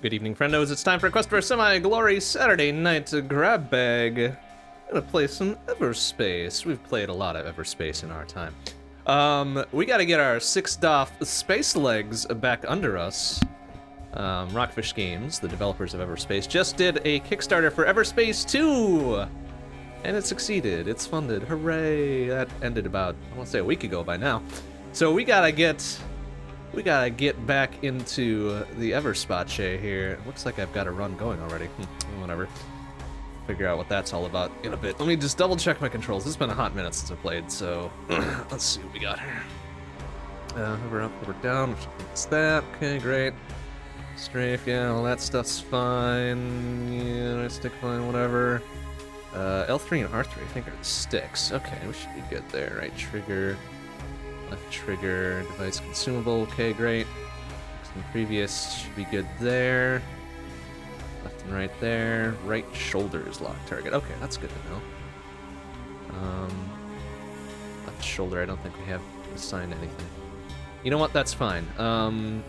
Good evening, friendos. It's time for a Quest for Semi-Glory Saturday Night Grab Bag. I'm gonna play some Everspace. We've played a lot of Everspace in our time. Um, we gotta get our six DOF space legs back under us. Um, Rockfish Games, the developers of Everspace, just did a Kickstarter for Everspace 2! And it succeeded. It's funded. Hooray! That ended about, I want to say a week ago by now. So we gotta get we gotta get back into the Everspace here. Looks like I've got a run going already. Hmm, whatever. Figure out what that's all about in a bit. Let me just double check my controls. It's been a hot minute since I played, so let's see what we got here. Uh, hover up, hover down, is that. Okay, great. Strafe, yeah, all that stuff's fine. Yeah, stick fine, whatever. Uh, L3 and R3, I think, are the sticks. Okay, we should be good there, right? Trigger. Left trigger, device consumable, okay, great. Some previous should be good there. Left and right there. Right shoulder is lock target. Okay, that's good to know. Um, left shoulder, I don't think we have assigned anything. You know what, that's fine. Um,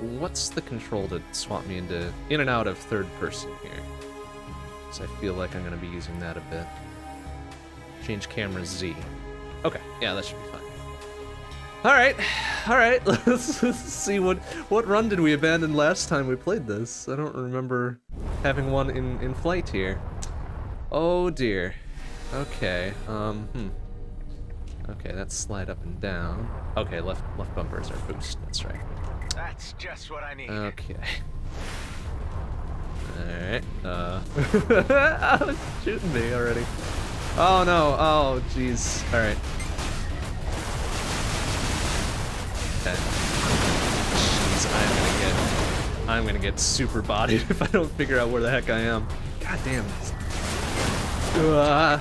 what's the control to swap me into in and out of third person here? Because I feel like I'm going to be using that a bit. Change camera Z. Okay, yeah, that should be fine. All right, all right. Let's, let's, see what what run did we abandon last time we played this. I don't remember having one in in flight here. Oh dear. Okay. Um. Hmm. Okay, that's slide up and down. Okay, left left bumper is our boost. That's right. That's just what I need. Okay. All right. Uh. oh, shooting me already. Oh no. Oh jeez. All Okay. Jeez, I'm gonna get, I'm gonna get super bodied if I don't figure out where the heck I am. God damn. Uh,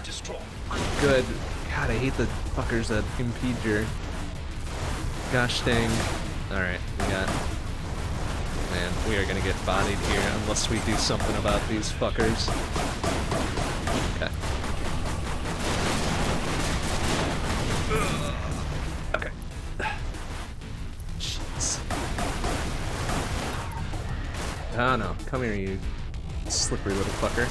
good. God, I hate the fuckers that impede your. Gosh dang. All right, we got. Man, we are gonna get bodied here unless we do something about these fuckers. Okay. Oh no, come here you slippery little fucker.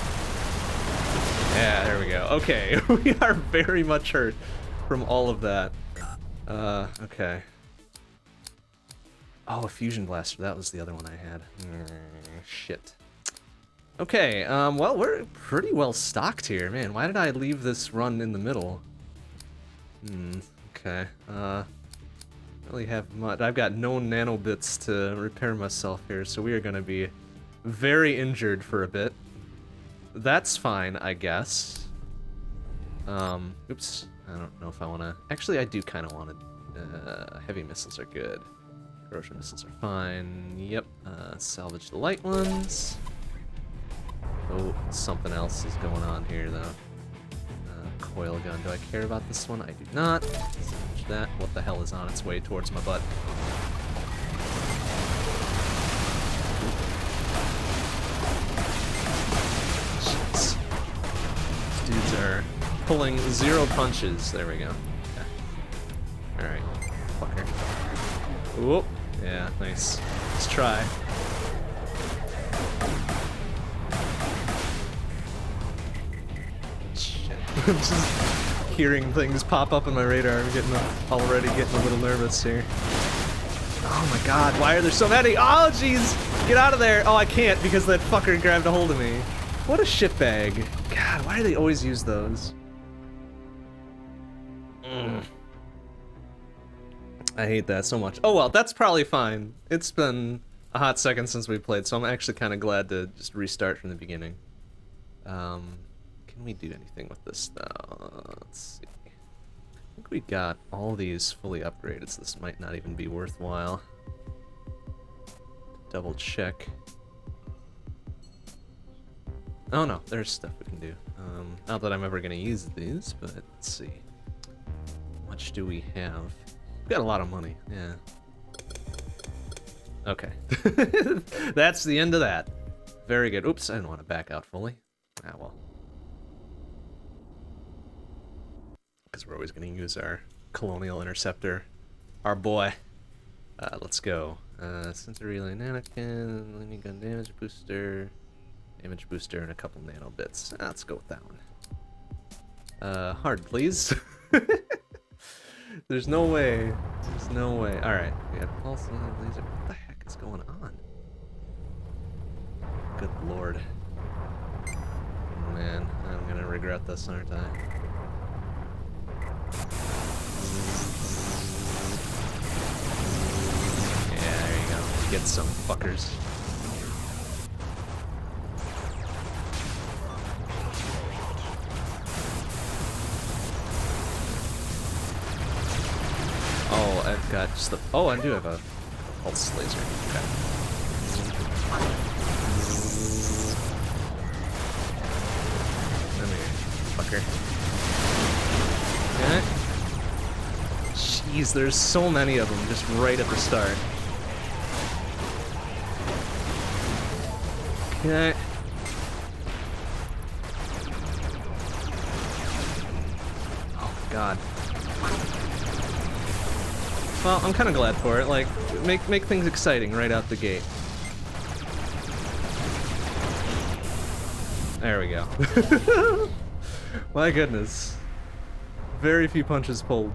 Yeah, there we go. Okay, we are very much hurt from all of that. Uh, okay. Oh, a fusion blaster, that was the other one I had. Mm, shit. Okay, um, well, we're pretty well stocked here. Man, why did I leave this run in the middle? Hmm, okay. Uh, really have much. I've got no nanobits to repair myself here, so we are going to be very injured for a bit. That's fine, I guess. Um, oops. I don't know if I want to... Actually, I do kind of want to... Uh, heavy missiles are good. Corrosion missiles are fine. Yep. Uh, salvage the light ones. Oh, something else is going on here, though. Uh, coil gun. Do I care about this one? I do not. That. What the hell is on its way towards my butt? dudes are pulling zero punches. There we go. Alright. Fucker. Whoop. Yeah, nice. Let's try. Shit. Hearing things pop up on my radar. I'm getting already getting a little nervous here. Oh my god, why are there so many? Oh jeez! Get out of there! Oh, I can't because that fucker grabbed a hold of me. What a shitbag. God, why do they always use those? Mm. I hate that so much. Oh well, that's probably fine. It's been a hot second since we played, so I'm actually kind of glad to just restart from the beginning. Um, can we do anything with this though? Let's see. I think we got all these fully upgraded, so this might not even be worthwhile. Double check. Oh no, there's stuff we can do. Um, not that I'm ever going to use these, but let's see. How much do we have? We've got a lot of money, yeah. Okay. That's the end of that. Very good. Oops, I didn't want to back out fully. Ah, well. Because we're always going to use our Colonial Interceptor. Our boy. Uh, let's go. Uh, sensor relay nanokin, linear gun damage booster, damage booster, and a couple nano bits. Ah, let's go with that one. Uh, hard, please. There's no way. There's no way. Alright, we have pulse laser. What the heck is going on? Good lord. Man, I'm gonna regret this, aren't I? Yeah, there you go. Get some fuckers. Oh, I've got just the. Oh, I do have a pulse laser. Okay. Come here, fucker. Jeez, there's so many of them just right at the start. Okay. Oh, God. Well, I'm kind of glad for it. Like, make make things exciting right out the gate. There we go. My goodness. Very few punches pulled.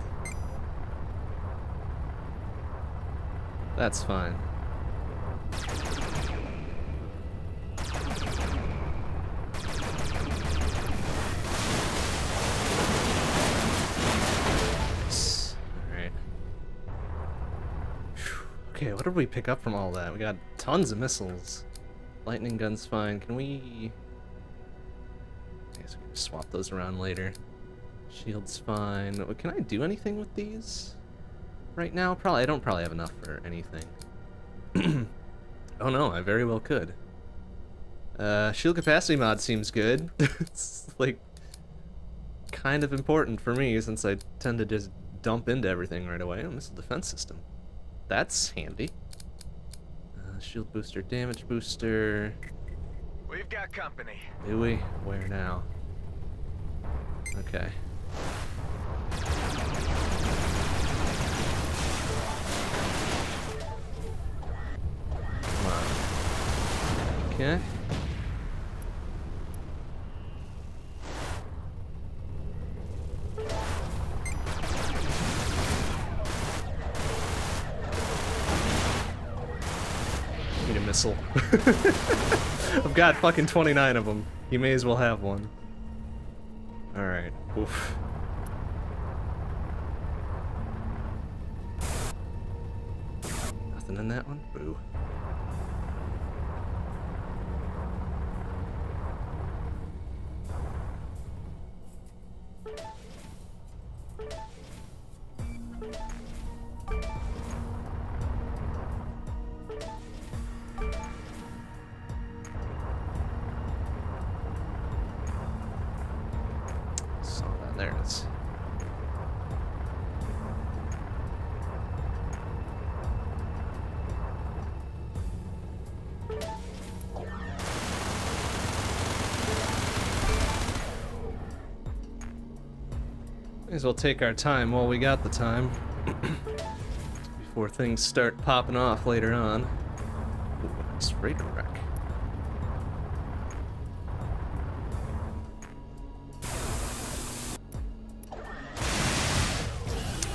That's fine. Okay, what did we pick up from all that? We got tons of missiles. Lightning gun's fine. Can we... I guess we can swap those around later. Shield's fine. Can I do anything with these? Right now? Probably. I don't probably have enough for anything. oh no, I very well could. Uh, shield capacity mod seems good. it's like kind of important for me since I tend to just dump into everything right away. Oh, missile defense system. That's handy. Uh, shield booster, damage booster. We've got company. Do we? Where now? Okay. Okay. Need a missile. I've got fucking 29 of them. You may as well have one. Alright. Oof. Nothing in that one? Boo. As well take our time while we got the time. Before things start popping off later on. Ooh, nice wreck.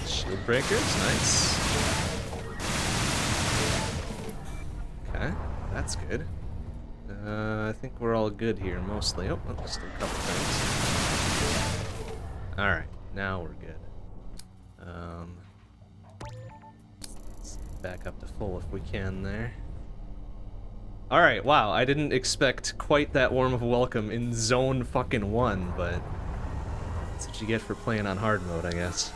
Shield breakers, nice. Okay, that's good. Uh, I think we're all good here, mostly. Oh, oh, just a couple things. Alright, now we're good. Um, back up to full if we can there. Alright, wow, I didn't expect quite that warm of a welcome in zone fucking one, but that's what you get for playing on hard mode, I guess.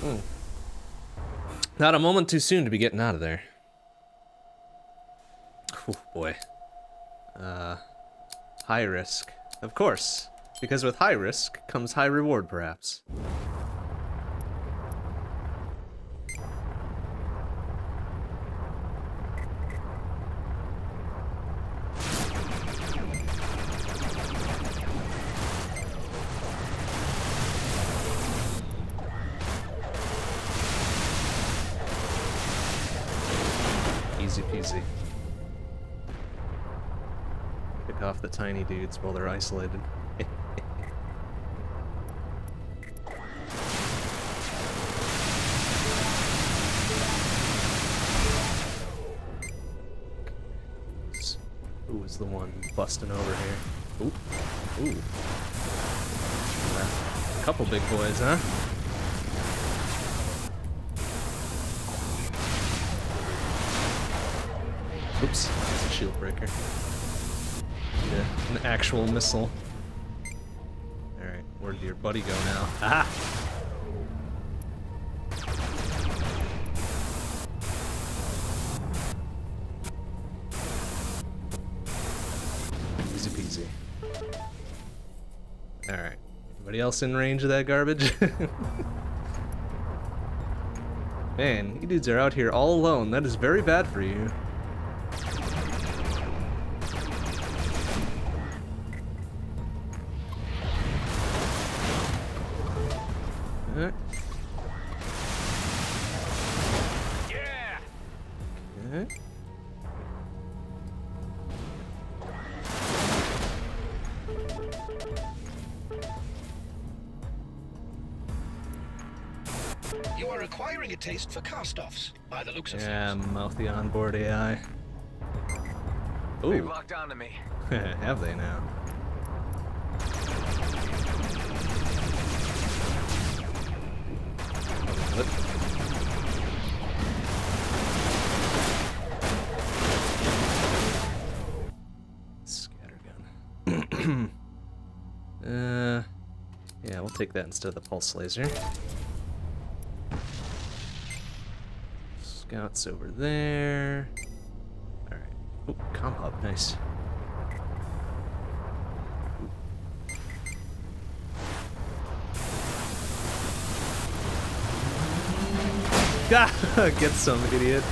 Hmm. Not a moment too soon to be getting out of there. Oh boy. Uh, high risk. Of course, because with high risk comes high reward, perhaps. easy. Peasy. Pick off the tiny dudes while they're isolated. The one busting over here? Ooh. Ooh. A couple big boys, huh? Oops, that's a shield breaker. Yeah, an actual missile. Alright, where'd your buddy go now? Ah! Else in range of that garbage? Man, you dudes are out here all alone. That is very bad for you. Have they now? Scattergun. uh, yeah, we'll take that instead of the pulse laser. Scouts over there. Alright. Oh, com hub, nice. Get some, idiot.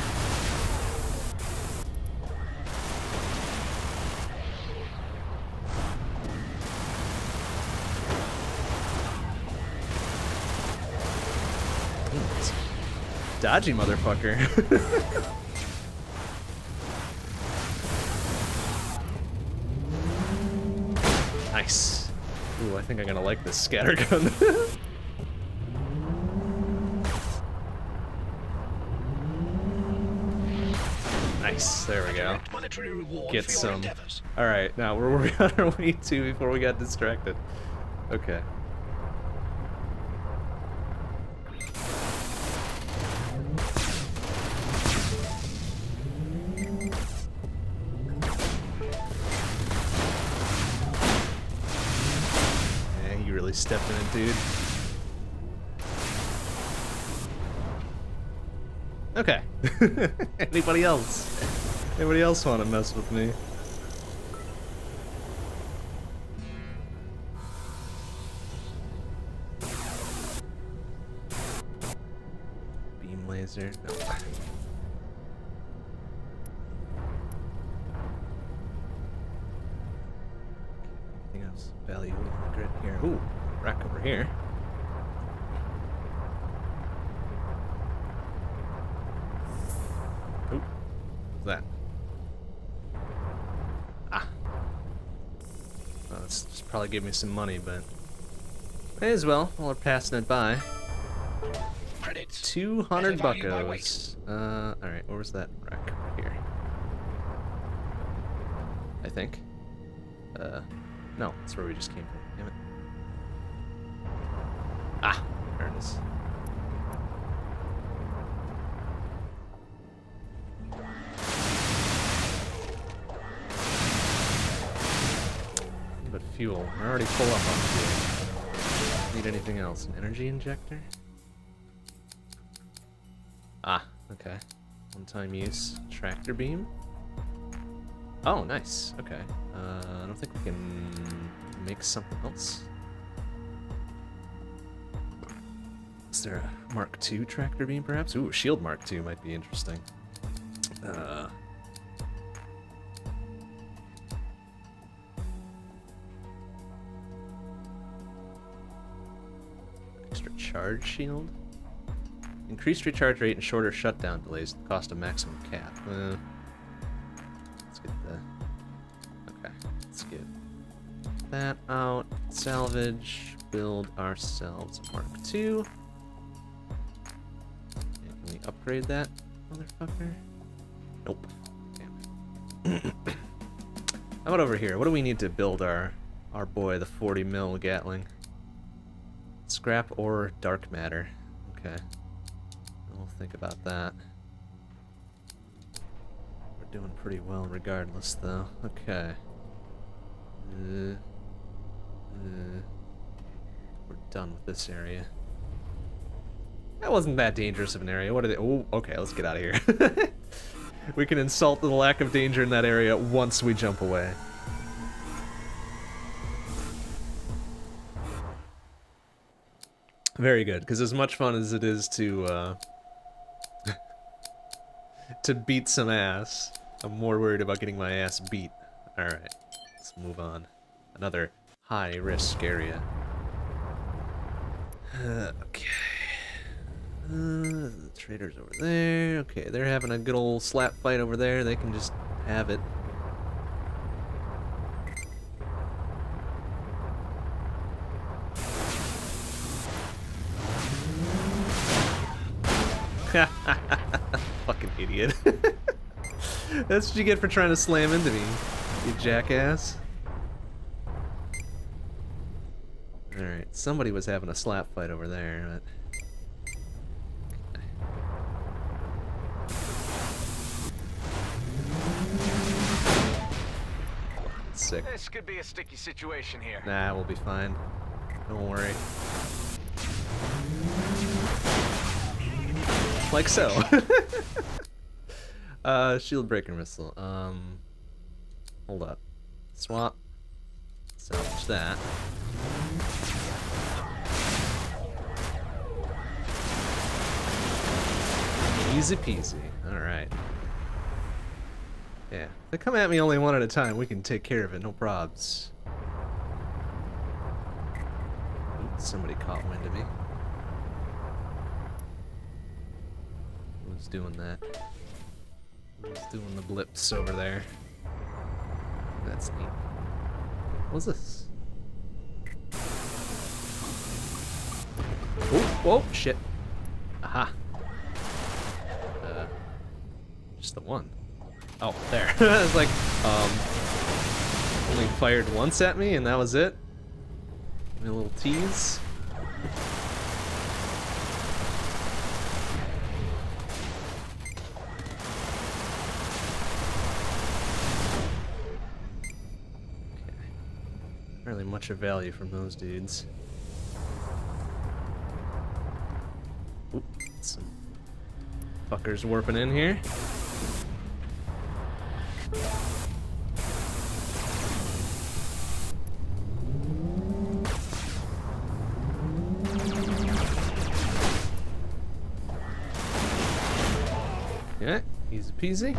Dodgy motherfucker. nice. Ooh, I think I'm gonna like this scattergun. nice, there we go. Direct monetary reward Get some. Alright, now where were we on our way to before we got distracted? Okay. Yeah, you really stepped in it, dude. Okay. Anybody else? Anybody else want to mess with me? Beam laser. No. Anything else valuable in the grid here? Ooh, rack over here. Ooh, what's that? Ah. Well, this just probably give me some money, but may as well while we're passing it by. Credits. 200 Better buckos. Uh, alright, where was that rack? Here. I think. Uh, no, that's where we just came from. Damn it. Ah, there it is. Fuel. We're already full up on fuel. Need anything else? An energy injector? Ah, okay. One-time use. Tractor beam. Oh, nice. Okay. Uh, I don't think we can make something else. Is there a Mark II tractor beam, perhaps? Ooh, Shield Mark II might be interesting. Uh, Extra charge shield? Increased recharge rate and shorter shutdown delays cost a maximum cap. Uh, let's get the... Okay, let's get that out. Salvage. Build ourselves Mark II. Can we upgrade that, motherfucker? Nope. Damn How about over here? What do we need to build our our boy, the 40 mil Gatling? Scrap or dark matter. Okay. We'll think about that. We're doing pretty well regardless, though. Okay. Uh, uh, we're done with this area. That wasn't that dangerous of an area. What are they? Oh, okay, let's get out of here. we can insult the lack of danger in that area once we jump away. Very good, because as much fun as it is to uh, to beat some ass, I'm more worried about getting my ass beat. All right, let's move on. Another high risk area. Uh, okay. Uh, the trader's over there. Okay, they're having a good old slap fight over there. They can just have it. Fucking idiot. That's what you get for trying to slam into me, you jackass. Alright, somebody was having a slap fight over there, but... Sick. This could be a sticky situation here. Nah, we'll be fine. Don't worry. Like so. uh, shield breaker missile. Um, hold up. Swap. Salvage that. Easy peasy. Alright. Yeah. They come at me only one at a time, we can take care of it, no probs. Somebody caught wind of me. Who's doing that? Who's doing the blips over there? That's neat. What's this? Oh, whoa, shit. Aha. Uh, just the one. Oh, there. it's like, um, only fired once at me and that was it. Give me a little tease. Really much of value from those dudes. Some fuckers warping in here. Yeah, easy peasy.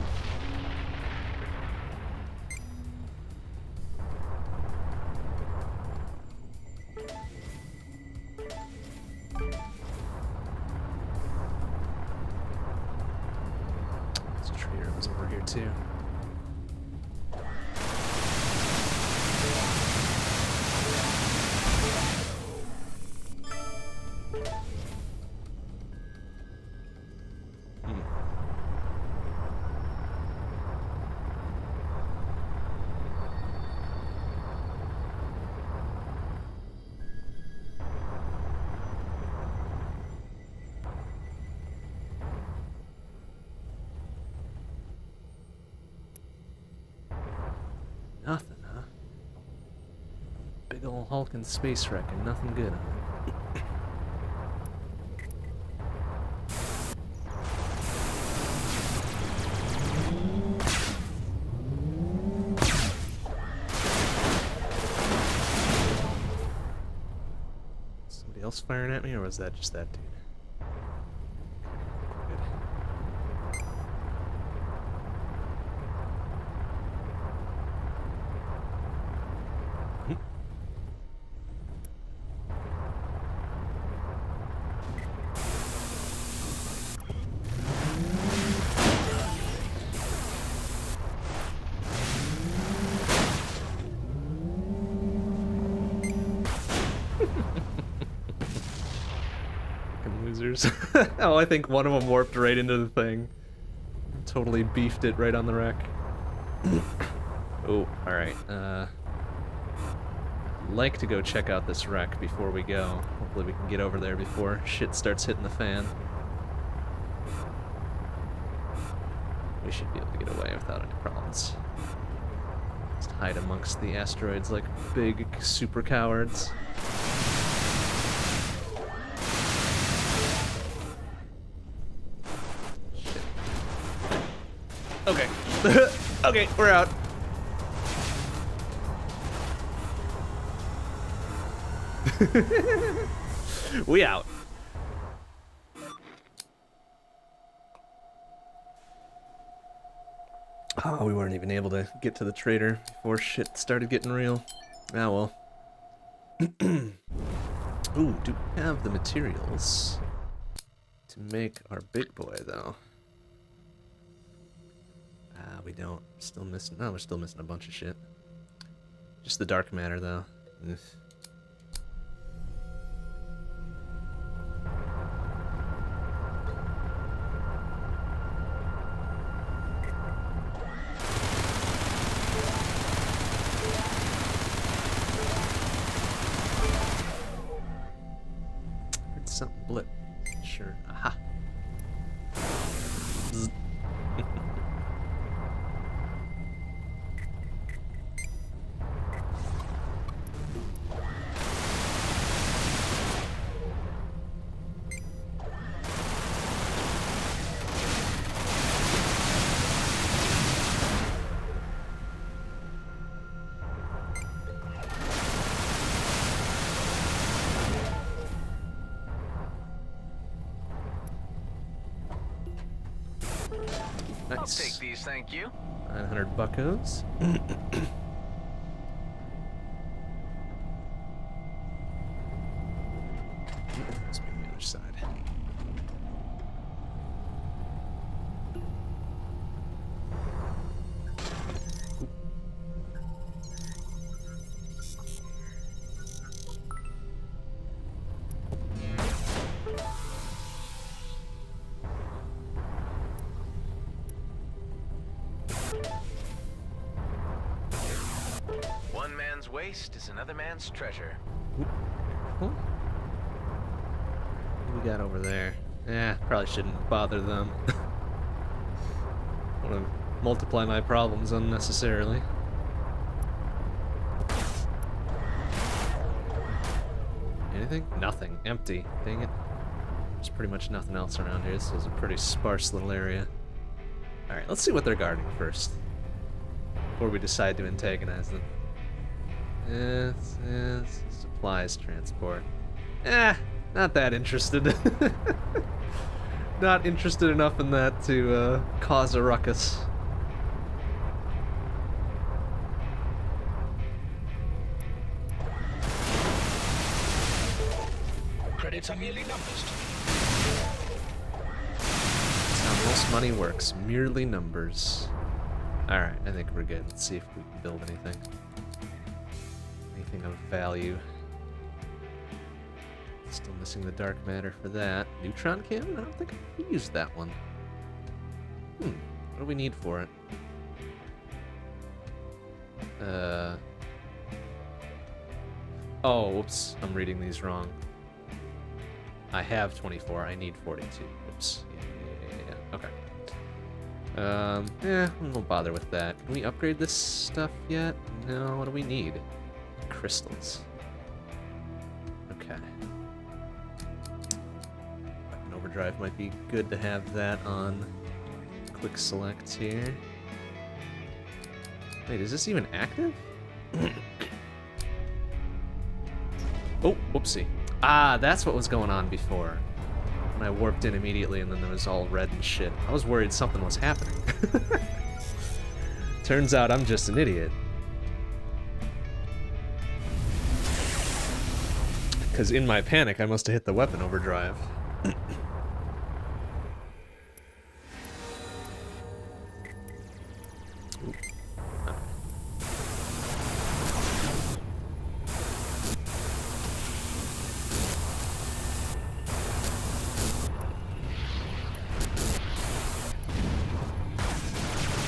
And Space Wrecker, nothing good on it. Somebody else firing at me, or was that just that dude? Oh, I think one of them warped right into the thing. Totally beefed it right on the wreck. oh, alright. Uh, like to go check out this wreck before we go. Hopefully we can get over there before shit starts hitting the fan. We should be able to get away without any problems. Just hide amongst the asteroids like big super cowards. Okay, we're out. we out. Oh, we weren't even able to get to the trader before shit started getting real. Ah, well. Ooh, do we have the materials to make our big boy, though? Ah, we don't. Still missing. No, we're still missing a bunch of shit. Just the dark matter, though. Ugh. Thank you. 900 buckos. another man's treasure. What do we got over there? Yeah, probably shouldn't bother them. Want to multiply my problems unnecessarily. Anything? Nothing. Empty. Dang it. There's pretty much nothing else around here. This is a pretty sparse little area. Alright, let's see what they're guarding first. Before we decide to antagonize them. Yes, yes, supplies transport. Eh, not that interested. not interested enough in that to uh, cause a ruckus. Credits are merely numbers. That's how most money works. Merely numbers. Alright, I think we're good. Let's see if we can build anything. Anything of value. Still missing the dark matter for that. Neutron cannon? I don't think I used that one. Hmm. What do we need for it? Uh. Oh, whoops. I'm reading these wrong. I have 24. I need 42. Whoops. Yeah, yeah, yeah. Okay. Um, yeah, we won't bother with that. Can we upgrade this stuff yet? No, what do we need? Crystals. Okay. Overdrive might be good to have that on quick select here. Wait, is this even active? oh, whoopsie. Ah, that's what was going on before. When I warped in immediately and then there was all red and shit. I was worried something was happening. Turns out I'm just an idiot. Because in my panic, I must have hit the weapon overdrive.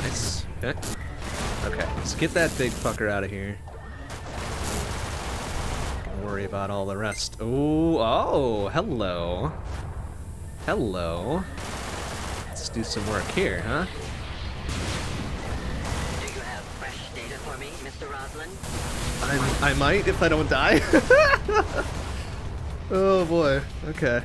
Nice. Okay. Okay, let's get that big fucker out of here. Worry about all the rest. Ooh, oh, hello. Hello. Let's do some work here, huh? Do you have fresh data for me, Mr. Roslin? I, I might if I don't die. oh boy. Okay.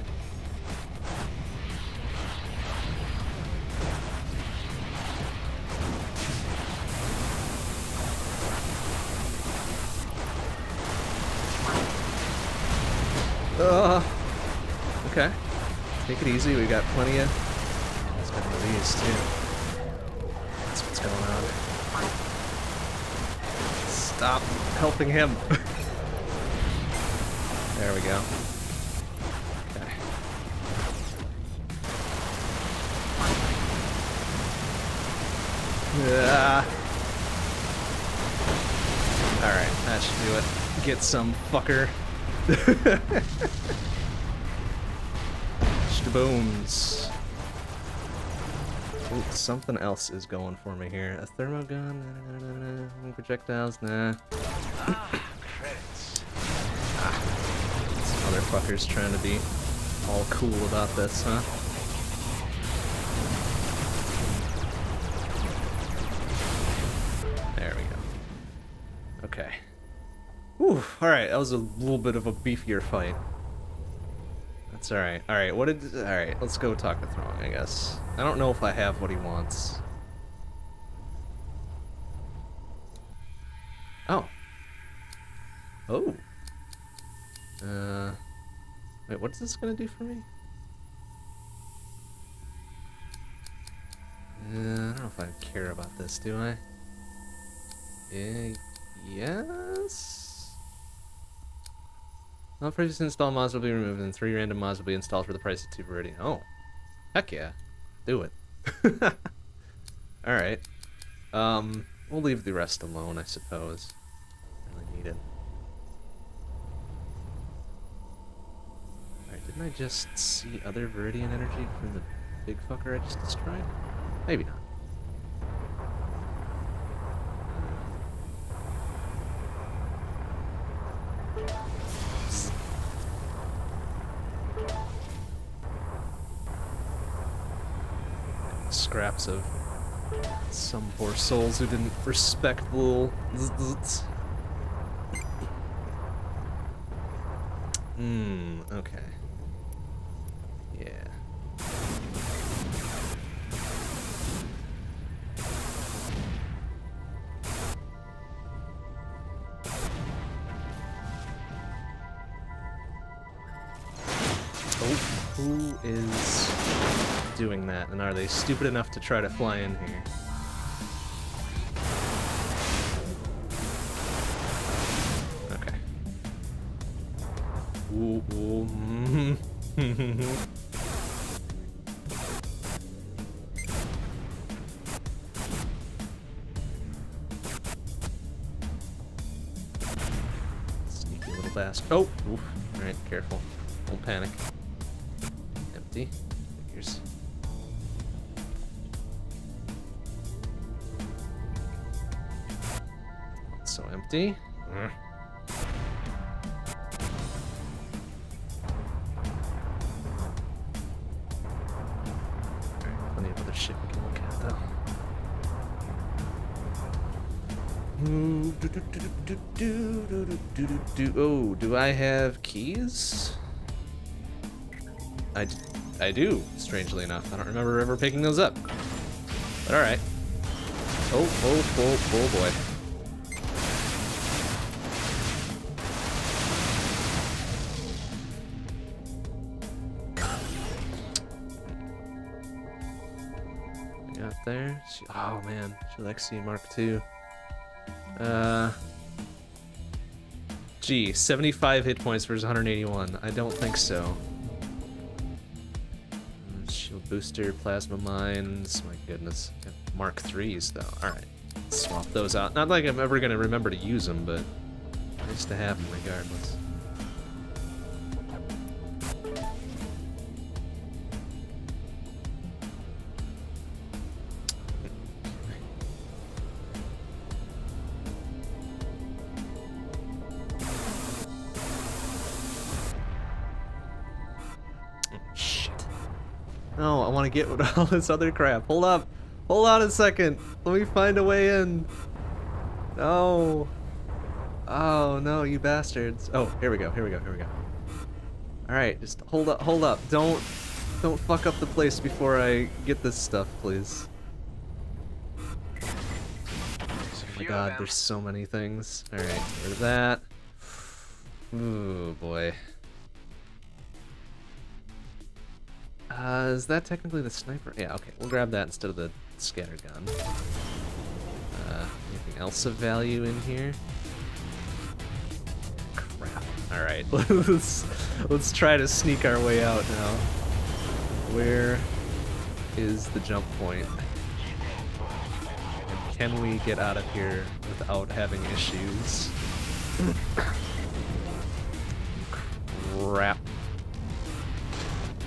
It easy. We got plenty of. One of these too. That's what's going on. Stop helping him. there we go. Okay. Yeah. Alright, that should do it. Get some fucker. Bones. Ooh, something else is going for me here. A thermogun, nah, nah, nah, nah, projectiles, nah. Ah, credits. Some motherfuckers trying to be all cool about this, huh? There we go. Okay. Whew, alright, that was a little bit of a beefier fight. That's alright. Alright, what did... Alright, let's go talk to Throng, I guess. I don't know if I have what he wants. Oh. Oh. Uh... Wait, what's this gonna do for me? Uh, I don't know if I care about this, do I? Uh, yes? All previously installed mods will be removed and three random mods will be installed for the price of two Viridian. Oh. Heck yeah. Do it. Alright. Um, we'll leave the rest alone, I suppose. Really need it. Alright, didn't I just see other Viridian energy from the big fucker I just destroyed? Maybe not. Scraps of some poor souls who didn't respect the little zzz. Hmm, okay. That? And are they stupid enough to try to fly in here? Okay. Ooh, ooh. Mm-hmm. Sneaky little bastard. Oh! Oof. Alright, careful. Don't panic. Empty. 50. Mm. Plenty of other shit we can look at, though. Do, oh, do I have keys? I, I do, strangely enough. I don't remember ever picking those up. But alright. Oh, oh, oh, oh boy. Oh man, C Mark II. Uh, gee, 75 hit points versus 181. I don't think so. Mm, Shield booster, plasma mines. My goodness, Mark threes though. All right, swap those out. Not like I'm ever gonna remember to use them, but nice to have them regardless. I want all this other crap. Hold up. Hold on a second. Let me find a way in. No. Oh, no, you bastards. Oh, here we go. Here we go. Here we go. All right, just hold up. Hold up. Don't don't fuck up the place before I get this stuff, please. Oh my god, there's so many things. Alright, rid of that. Ooh, boy. Uh, is that technically the sniper? Yeah, okay, we'll grab that instead of the scatter gun. Uh, anything else of value in here? Crap. Alright, let's, let's try to sneak our way out now. Where is the jump point? And can we get out of here without having issues? Crap.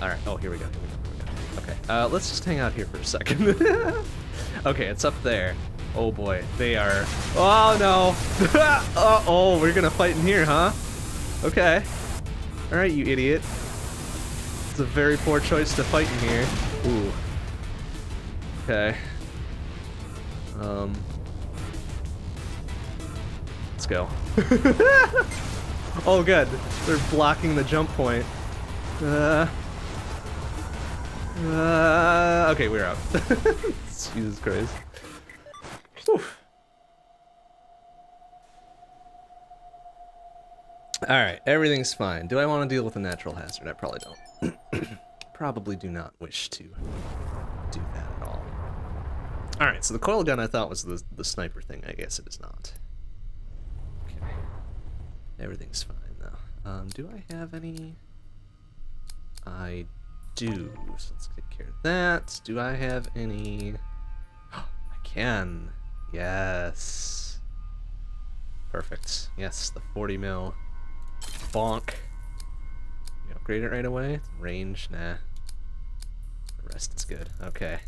Alright, oh, here we go, here we go, here we go. Okay, uh, let's just hang out here for a second. okay, it's up there. Oh boy, they are... Oh no! uh oh, we're gonna fight in here, huh? Okay. Alright, you idiot. It's a very poor choice to fight in here. Ooh. Okay. Um. Let's go. oh, good. They're blocking the jump point. Uh. Uh, okay, we're out. Jesus Christ. Whew. Alright, everything's fine. Do I want to deal with a natural hazard? I probably don't. probably do not wish to do that at all. Alright, so the coil gun I thought was the, the sniper thing. I guess it is not. Okay. Everything's fine, though. Um, do I have any... I do. So let's take care of that. Do I have any... I can. Yes. Perfect. Yes, the 40 mil. Bonk. You upgrade it right away? Range? Nah. The rest is good. Okay.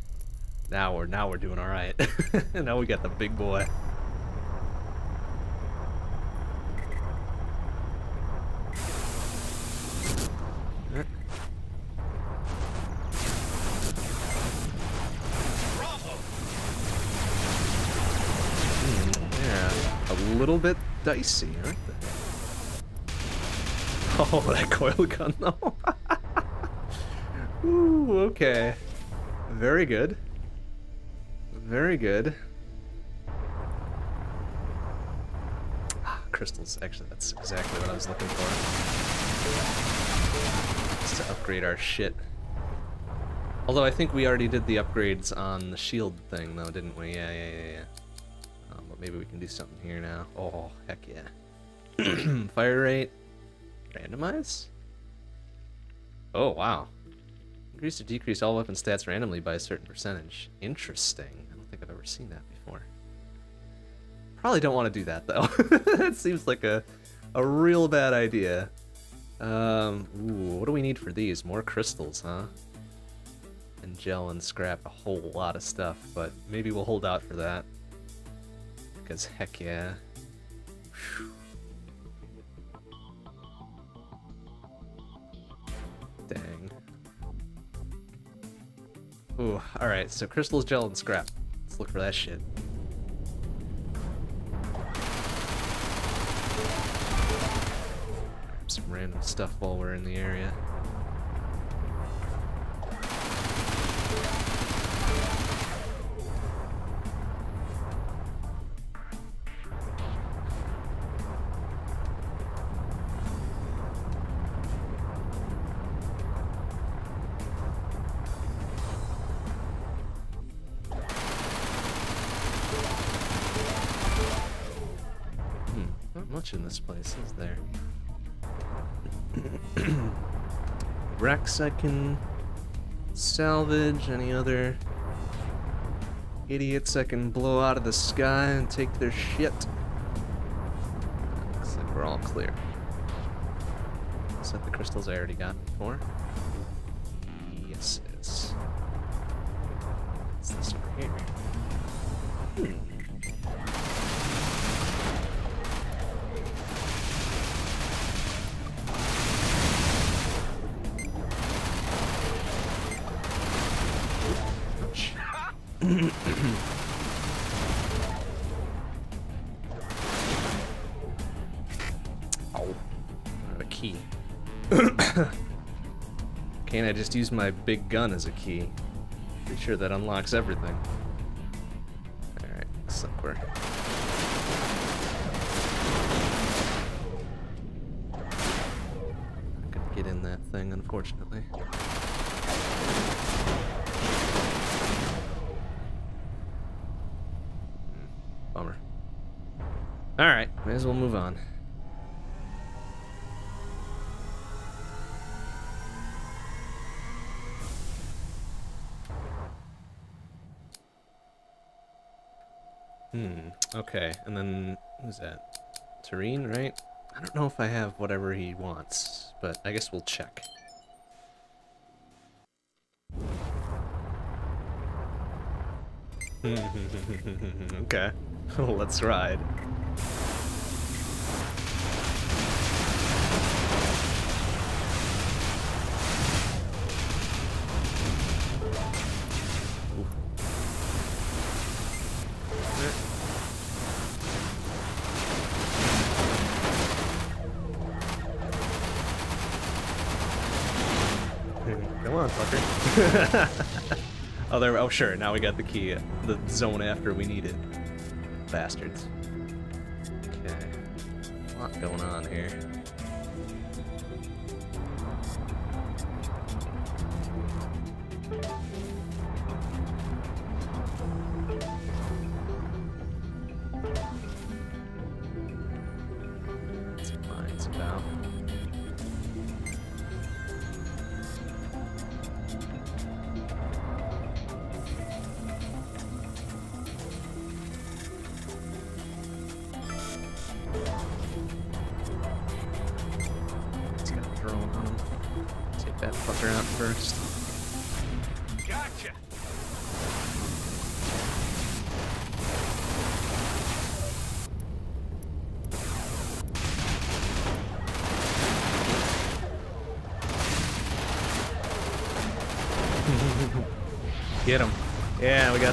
Now we're now we're doing all right. now we got the big boy. Bravo! Hmm, yeah, a little bit dicey, aren't they? Oh, that coil gun though. Ooh, okay. Very good. Very good. Ah, crystals. Actually, that's exactly what I was looking for. Just to upgrade our shit. Although I think we already did the upgrades on the shield thing, though, didn't we? Yeah, yeah, yeah, yeah. But maybe we can do something here now. Oh, heck yeah. Fire rate. Randomize? Oh, wow. Increase or decrease all weapon stats randomly by a certain percentage. Interesting. I don't think I've ever seen that before. Probably don't want to do that, though. that seems like a, a real bad idea. Um, ooh, what do we need for these? More crystals, huh? And gel and scrap, a whole lot of stuff, but maybe we'll hold out for that. Because heck yeah. Dang. Ooh, alright, so crystals, gel, and scrap. Let's look for that shit. Grab some random stuff while we're in the area. Rex I can salvage. Any other idiots I can blow out of the sky and take their shit? Looks like we're all clear. That the crystals I already got before? Just use my big gun as a key? Pretty sure that unlocks everything. Okay, and then, who's that? Tareen, right? I don't know if I have whatever he wants, but I guess we'll check. okay, let's ride. Oh. Sure. Now we got the key. The zone after we need it. Bastards. Okay. A lot going on here.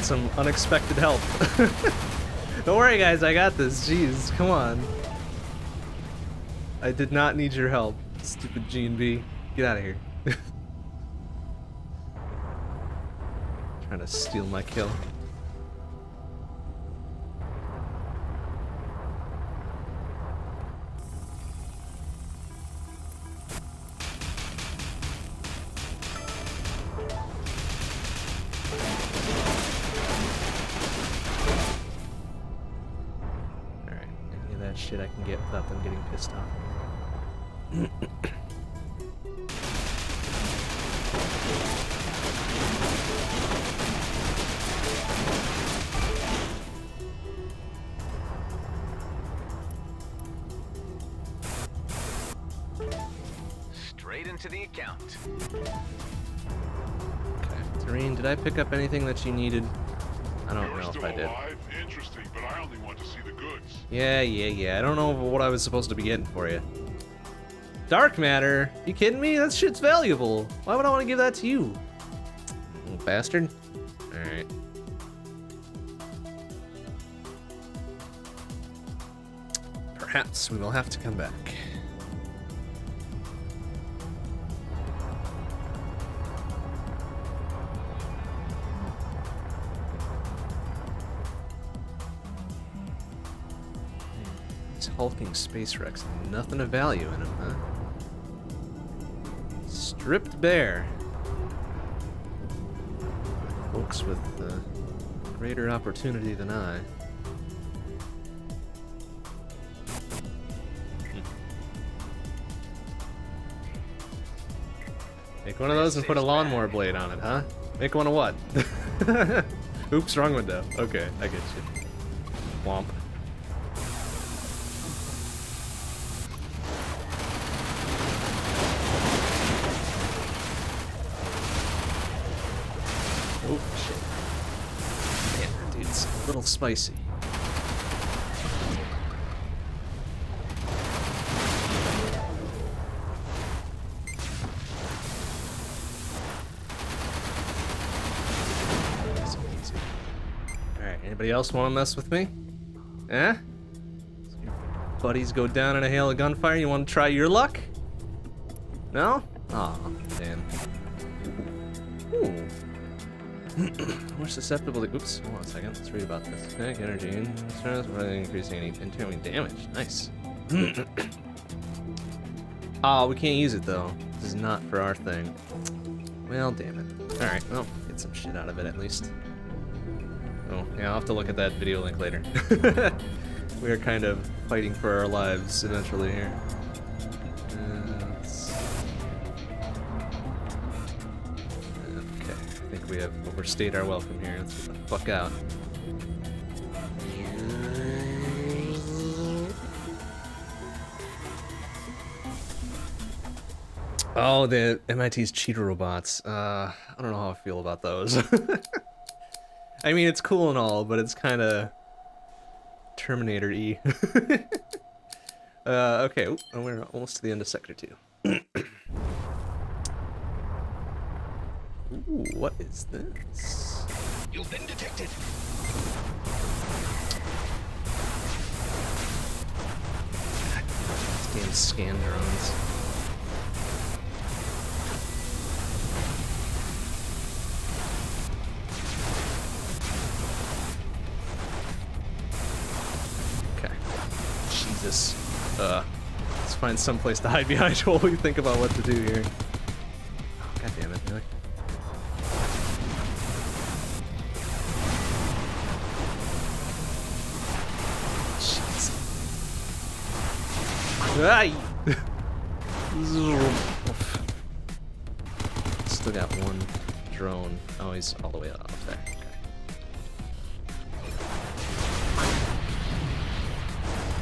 Some unexpected help. Don't worry, guys. I got this. Jeez, come on. I did not need your help, stupid G and B. Get out of here. Trying to steal my kill. Pick up anything that you needed? I don't You're know if I did. Interesting, but I only want to see the goods. Yeah, yeah, yeah. I don't know what I was supposed to be getting for you. Dark matter? You kidding me? That shit's valuable. Why would I want to give that to you? Little bastard. Alright. Perhaps we will have to come back. Space wrecks, nothing of value in them, huh? Stripped bare. Folks with uh, greater opportunity than I. Hmm. Make one of those and put a lawnmower blade on it, huh? Make one of what? Oops, wrong window. Okay, I get you. Womp. Oh, shit. Yeah, dude, it's a little spicy. Easy. Anybody else want to mess with me? Eh? Buddies go down in a hail of gunfire. You want to try your luck? No? Susceptible to. Oops, hold on a second. Let's read about this. Kinetic energy. Insurance, really increasing any incoming damage. Nice. Ah, we can't use it though. This is not for our thing. Well, damn it. Alright, well, get some shit out of it at least. Oh, yeah, I'll have to look at that video link later. we are kind of fighting for our lives eventually here. Overstayed our welcome here. Let's get the fuck out. Oh, the MIT's Cheetah robots. Uh, I don't know how I feel about those. I mean, it's cool and all, but it's kind of Terminator-y. uh, okay, Oop, we're almost to the end of Sector 2. Ooh, what is this? You've been detected. These damn scan drones. Okay. Jesus. Uh, let's find some place to hide behind while we think about what to do here. Oh, God damn it, Ay! Still got one drone. Oh, he's all the way up there. Okay.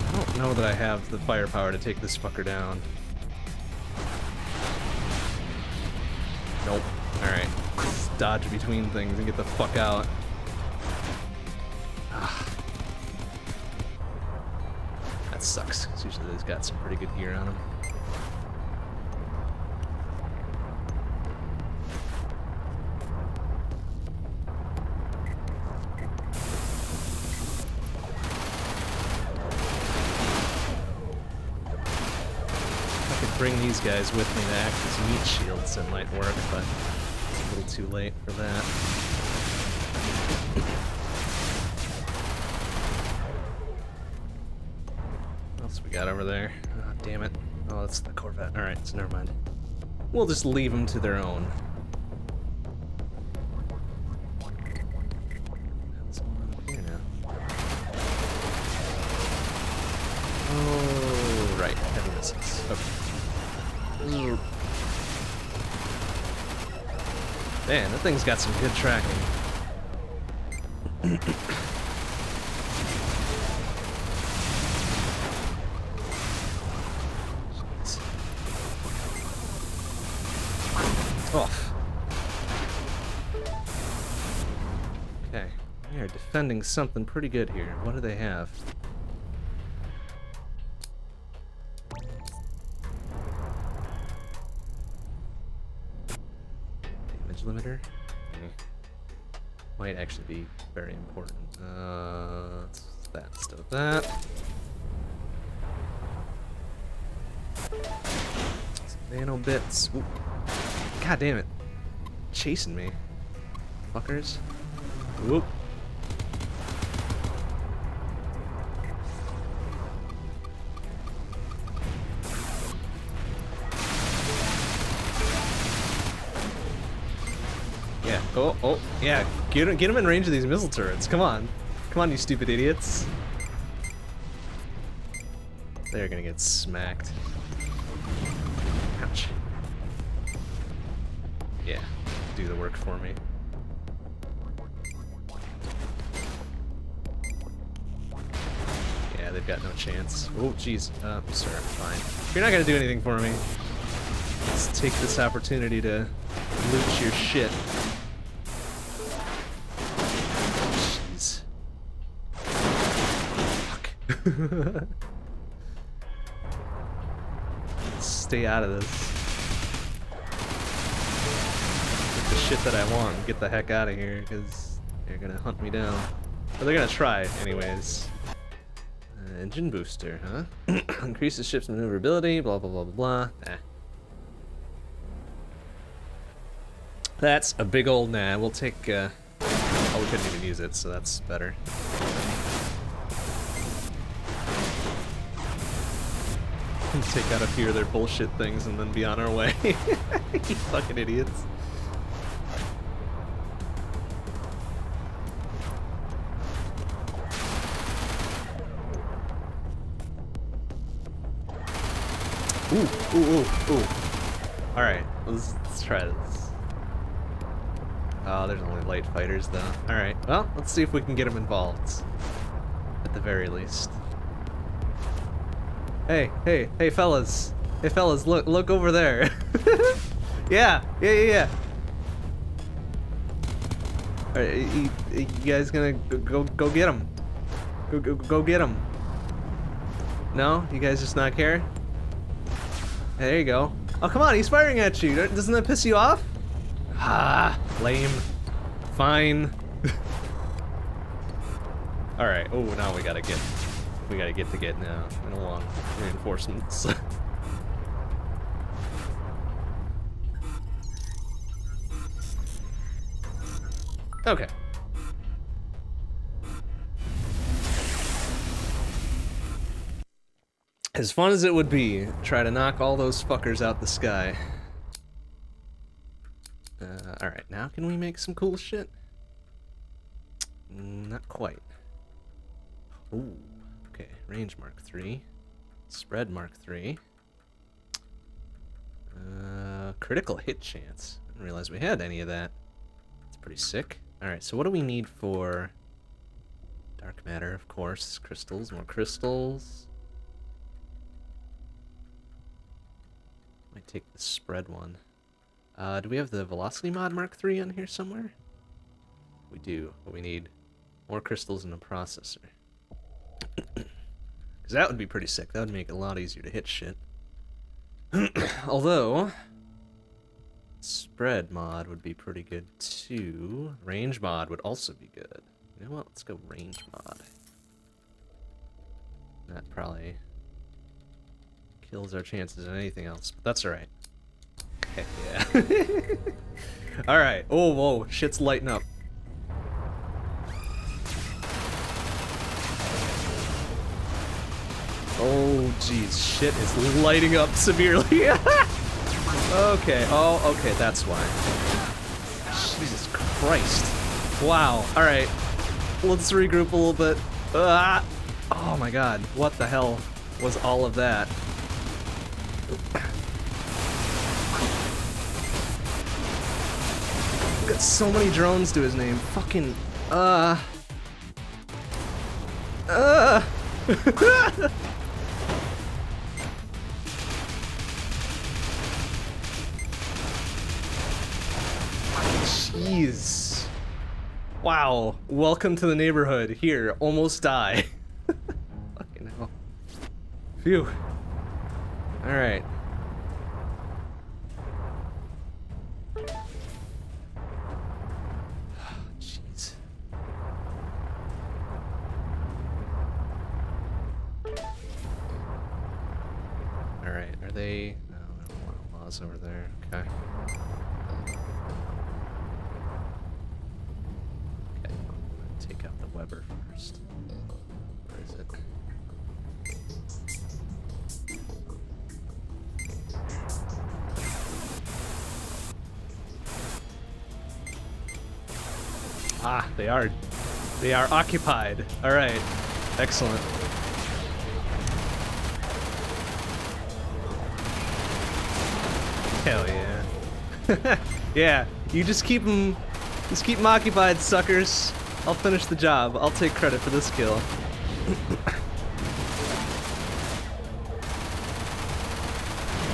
I don't know that I have the firepower to take this fucker down. Nope. Alright. Dodge between things and get the fuck out. Ah. Sucks, 'cause usually they've got some pretty good gear on them. I could bring these guys with me to act as meat shields, it might work, but it's a little too late for that. Over there? Oh, damn it. Oh, that's the Corvette. Alright, so never mind. We'll just leave them to their own. Oh. Man, that thing's got some good tracking. defending something pretty good here. What do they have? Damage limiter? Might actually be very important. Uh, that of that. Nano bits. Ooh. God damn it. Chasing me. Fuckers. Whoop. Oh, oh, yeah. Get him, get him in range of these missile turrets. Come on. Come on, you stupid idiots. They're gonna get smacked. Ouch. Yeah. Do the work for me. Yeah, they've got no chance. Oh, jeez. Uh, sir, fine. You're not gonna do anything for me. Let's take this opportunity to loot your shit. Stay out of this. Get the shit that I want and get the heck out of here, because they're gonna hunt me down. But they're gonna try, anyways. Uh, engine booster, huh? Increases ship's maneuverability, blah, blah, blah, blah, blah. Nah. That's a big old nah. We'll take, uh... Oh, we couldn't even use it, so that's better. Take out a few of their bullshit things and then be on our way. you fucking idiots. Ooh, ooh, ooh, ooh. Alright, let's, let's try this. Oh, there's only light fighters though. Alright, well, let's see if we can get them involved. At the very least. Hey, hey, hey fellas. Hey fellas, look, look over there. yeah, yeah, yeah, yeah. Alright, you, you guys gonna go, go, go get him. Go, go, go get him. No? You guys just not care? There you go. Oh, come on, he's firing at you. Doesn't that piss you off? Ah, lame. Fine. Alright, oh, now we gotta get... We gotta get to get now. I don't want reinforcements. okay. As fun as it would be, try to knock all those fuckers out the sky. Uh, alright, now can we make some cool shit? Not quite. Ooh, range mark 3. Spread mark 3. Uh, critical hit chance. I Didn't realize we had any of that. It's pretty sick. Alright, so what do we need for... Dark matter, of course. Crystals, more crystals. Might take the spread one. Uh, do we have the velocity mod Mark III on here somewhere? We do, but we need more crystals in a processor. Because that would be pretty sick. That would make it a lot easier to hit shit. Although, spread mod would be pretty good too. Range mod would also be good. You know what? Let's go range mod. That probably kills our chances of anything else, but that's alright. Heck yeah. alright. Oh, whoa. Shit's lighting up. Oh, jeez. Shit is lighting up severely. okay. Oh, okay. That's why. Jesus Christ. Wow. Alright. Let's regroup a little bit. Ah! Oh my god. What the hell was all of that? Got so many drones to his name. Fucking, uh... Uh... Jeez. Wow. Welcome to the neighborhood. Here, almost die. Fucking hell. Phew. Alright. Jeez. Alright, are they... No, I don't want laws over there. Okay, I'm gonna take out the Weber first. Where is it? Ah, they are. They are occupied. All right. Excellent. Hell yeah. yeah, you just keep them, just keep them occupied, suckers. I'll finish the job. I'll take credit for this kill.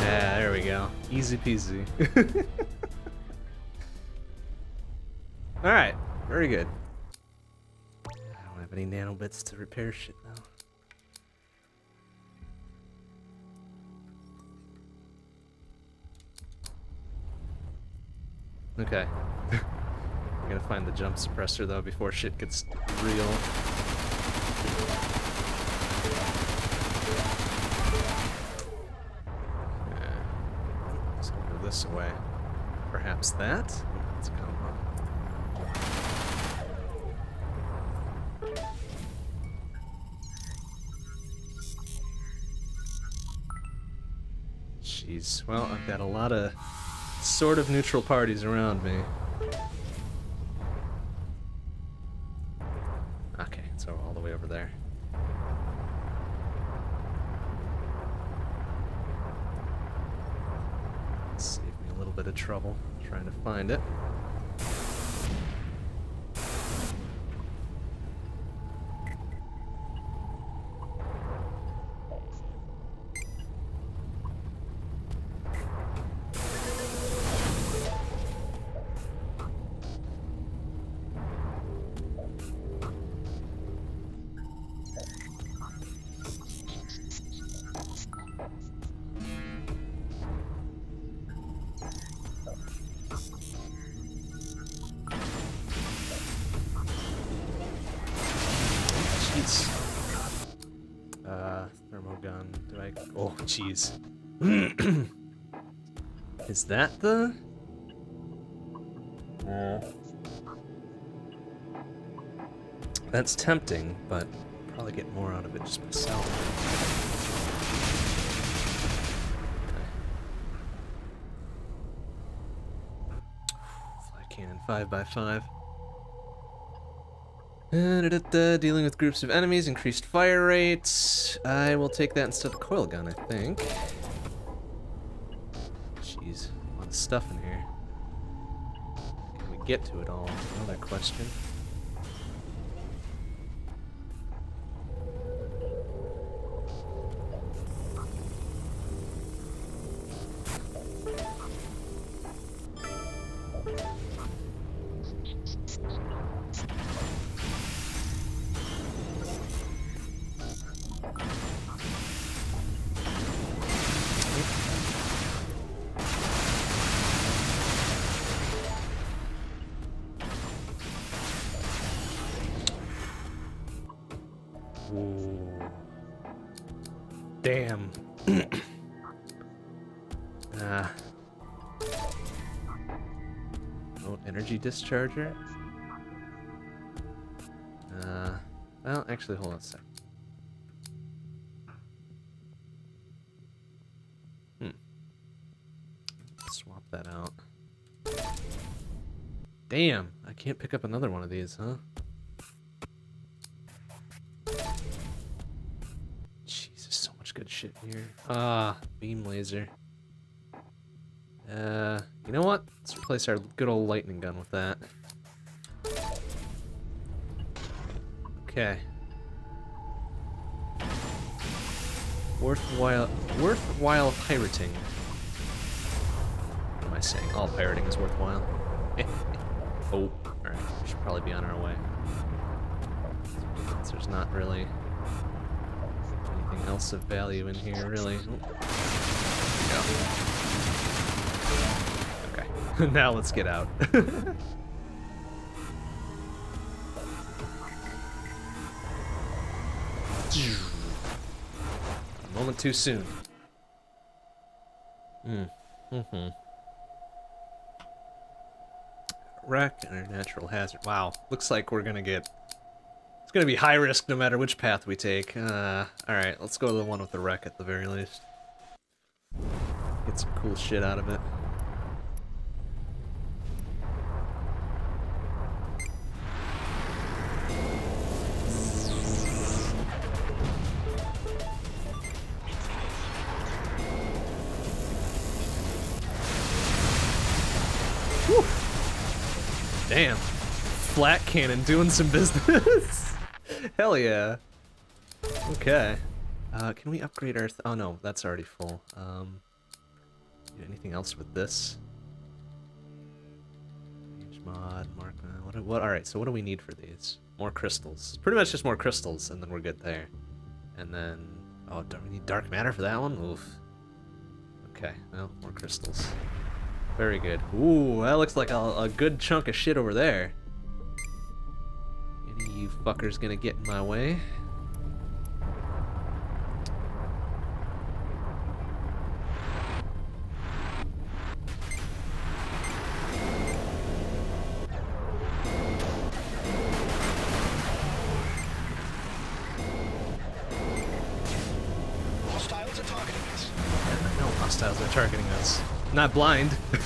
yeah, there we go. Easy peasy. Alright, very good. I don't have any nanobits to repair shit now. Okay. I gotta find the jump suppressor though before shit gets real. This way. Perhaps that? Let's go. Jeez. Well, I've got a lot of sort of neutral parties around me. There. Save me a little bit of trouble trying to find it. That the? Uh, that's tempting, but probably get more out of it just myself. Flak cannon five by five. Uh, da, da, da, dealing with groups of enemies, increased fire rates. I will take that instead of coil gun, I think. Stuff in here. Can we get to it all? Another question. Discharger. Uh, well, actually, hold on a sec. Hmm. Swap that out. Damn, I can't pick up another one of these, huh? Jesus, so much good shit here. Ah, beam laser. Uh, you know what? Let's replace our good old lightning gun with that. Okay. Worthwhile, worthwhile pirating. What am I saying? All pirating is worthwhile. oh, alright. We should probably be on our way. Since there's not really anything else of value in here, really. Oh. Okay. now let's get out. Moment too soon. Mm. Mm-hmm. Wreck and a natural hazard. Wow. Looks like we're gonna get... It's gonna be high risk no matter which path we take. Uh, Alright, let's go to the one with the wreck at the very least. Get some cool shit out of it. Flak cannon doing some business. Hell yeah. Okay. Uh, can we upgrade our... Oh no, that's already full. Um, anything else with this? Mod, mark... uh, What, what, alright, so what do we need for these? More crystals. Pretty much just more crystals, and then we're good there. And then... Oh, do we need dark matter for that one? Oof. Okay, well, more crystals. Very good. Ooh, that looks like a, a good chunk of shit over there. You fuckers gonna get in my way. Hostiles are targeting us. Hostiles are targeting us. Not blind.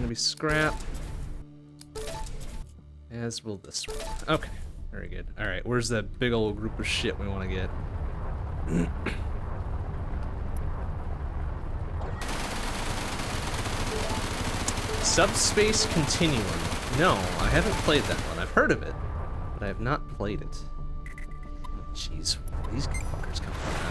going to be scrap. As will this one. Okay, very good. Alright, where's that big old group of shit we want to get? Subspace Continuum. No, I haven't played that one. I've heard of it, but I have not played it. Oh, Jeez, these fuckers come from now?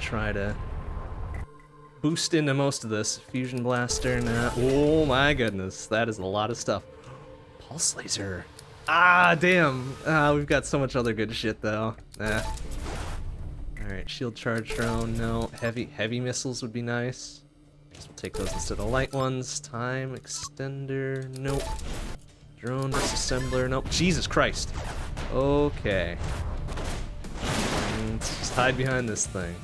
Try to boost into most of this. Fusion Blaster, nah. Oh my goodness, that is a lot of stuff. Pulse Laser. Ah, damn. Ah, we've got so much other good shit, though. Nah. Alright, Shield Charge Drone, no. Heavy, heavy missiles would be nice. Guess we'll take those instead of light ones. Time Extender, nope. Drone Disassembler, nope. Jesus Christ. Okay. Let's just hide behind this thing.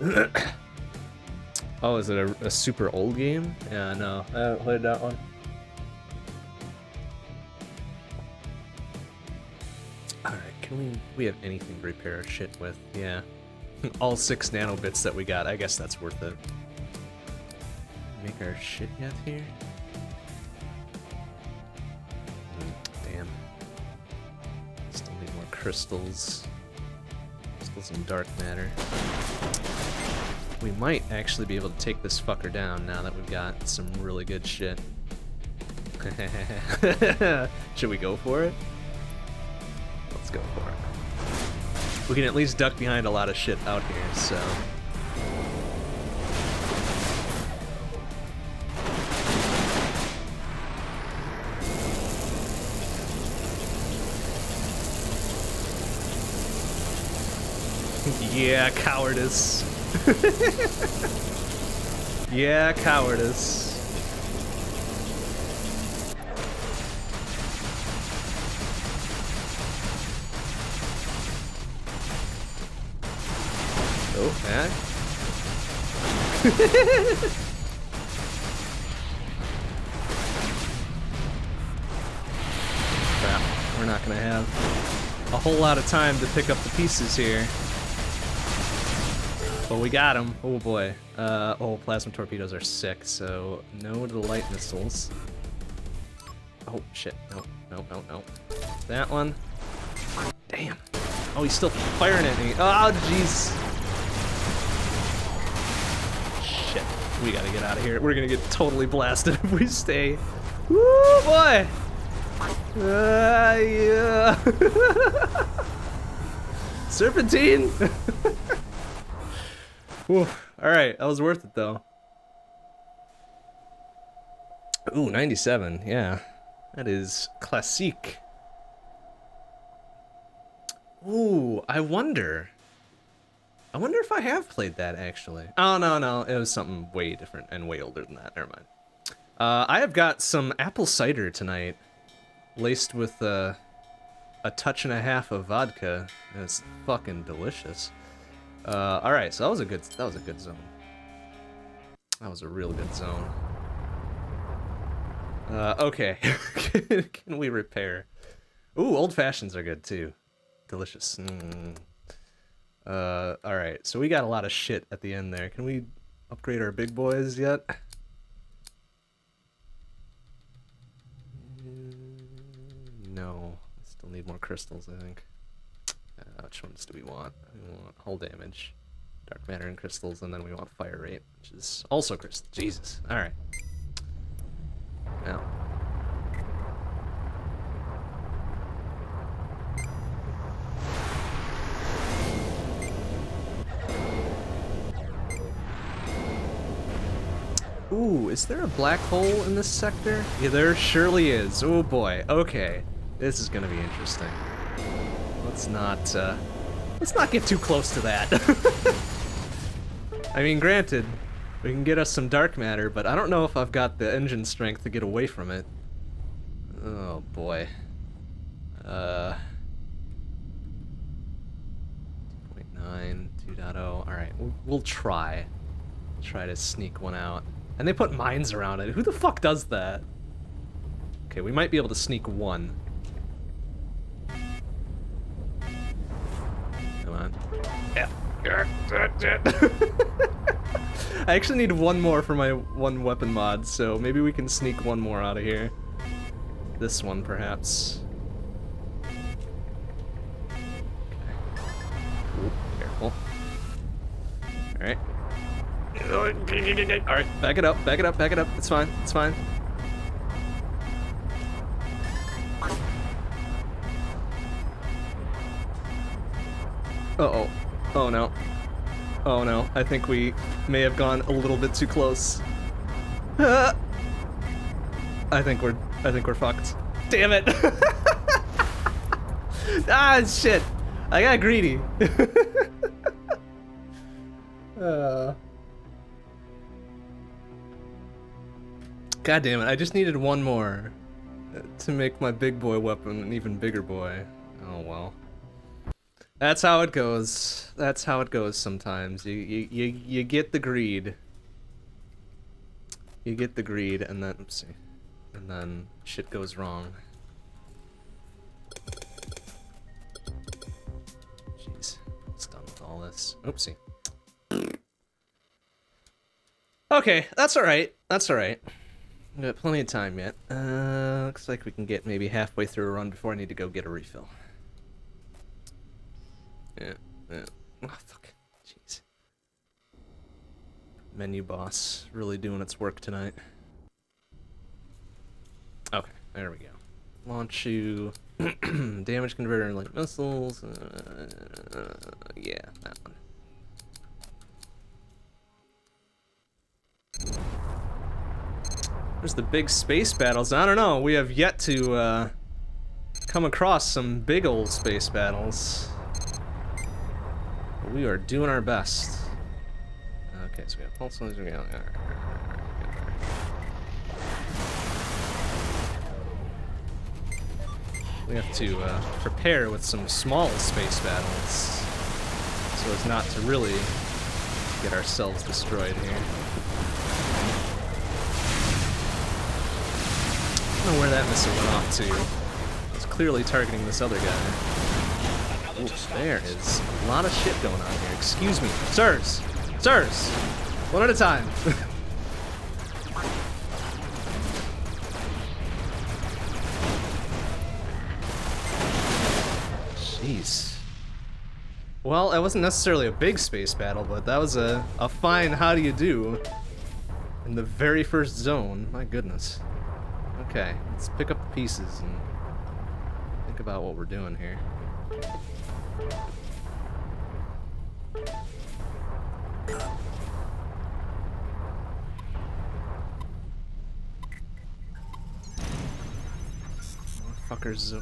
oh, is it a, a super old game? Yeah, no. I haven't played that one. Alright, can we we have anything to repair our shit with? Yeah. All six nanobits that we got, I guess that's worth it. Make our shit yet here? Mm, damn. Still need more crystals. Still some dark matter. We might actually be able to take this fucker down now that we've got some really good shit. Should we go for it? Let's go for it. We can at least duck behind a lot of shit out here, so. yeah, cowardice. yeah, cowardice. Oh, man. Eh? Crap, we're not gonna have a whole lot of time to pick up the pieces here. But we got him. Oh boy. Uh, oh, plasma torpedoes are sick, so no to the light missiles. Oh shit, no, no, no, no. That one. Damn. Oh, he's still firing at me. Oh, jeez. Shit. We gotta get out of here. We're gonna get totally blasted if we stay. Woo, boy. Uh, yeah. Serpentine! Oof. Alright, that was worth it though. Ooh, 97, yeah. That is classique. Ooh, I wonder. I wonder if I have played that actually. Oh, no, no, it was something way different and way older than that. Never mind. Uh, I have got some apple cider tonight, laced with uh, a touch and a half of vodka. It's fucking delicious. Uh, all right, so that was a good that was a good zone. That was a real good zone. Uh, okay, can we repair? Ooh, old fashions are good too. Delicious. Mm. Uh, all right, so we got a lot of shit at the end there. Can we upgrade our big boys yet? No, still need more crystals, I think. Uh, which ones do we want? We want hull damage, dark matter and crystals, and then we want fire rate, which is also crystal. Jesus. All right. Now. Ooh, is there a black hole in this sector? Yeah, there surely is. Oh boy. Okay. This is gonna be interesting. Let's not, uh, let's not get too close to that. I mean, granted, we can get us some dark matter, but I don't know if I've got the engine strength to get away from it. Oh boy. Uh. 2.9, 2.0. Alright, we'll, we'll try. Try to sneak one out. And they put mines around it. Who the fuck does that? Okay, we might be able to sneak one. Come on. Yeah. I actually need one more for my one weapon mod, so maybe we can sneak one more out of here. This one, perhaps. Okay. Ooh, careful. Alright. Alright, back it up, back it up, back it up. It's fine, it's fine. Uh-oh. Oh no. Oh no, I think we may have gone a little bit too close. Ah! I think we're I think we're fucked. Damn it! ah shit! I got greedy. uh. God damn it, I just needed one more to make my big boy weapon an even bigger boy. Oh well. That's how it goes. That's how it goes sometimes. You you you, you get the greed. You get the greed and then oopsie. And then shit goes wrong. Jeez. What's done with all this? Oopsie. Okay, that's alright. That's alright. We got plenty of time yet. Uh, looks like we can get maybe halfway through a run before I need to go get a refill. Yeah, yeah. Oh, fuck. Jeez. Menu boss really doing its work tonight. Okay, there we go. Launch you. Damage converter and like missiles. Uh, yeah, that one. There's the big space battles. I don't know. We have yet to uh, come across some big old space battles. We are doing our best. Okay, so we have pulse laser. We, we have to uh, prepare with some small space battles so as not to really get ourselves destroyed here. I don't know where that missile went off to. It's clearly targeting this other guy. Ooh, there is a lot of shit going on here. Excuse me. Sirs! Sirs! One at a time. Jeez. Well, that wasn't necessarily a big space battle, but that was a, a fine how do you do in the very first zone. My goodness. Okay, let's pick up the pieces and think about what we're doing here. Fuckers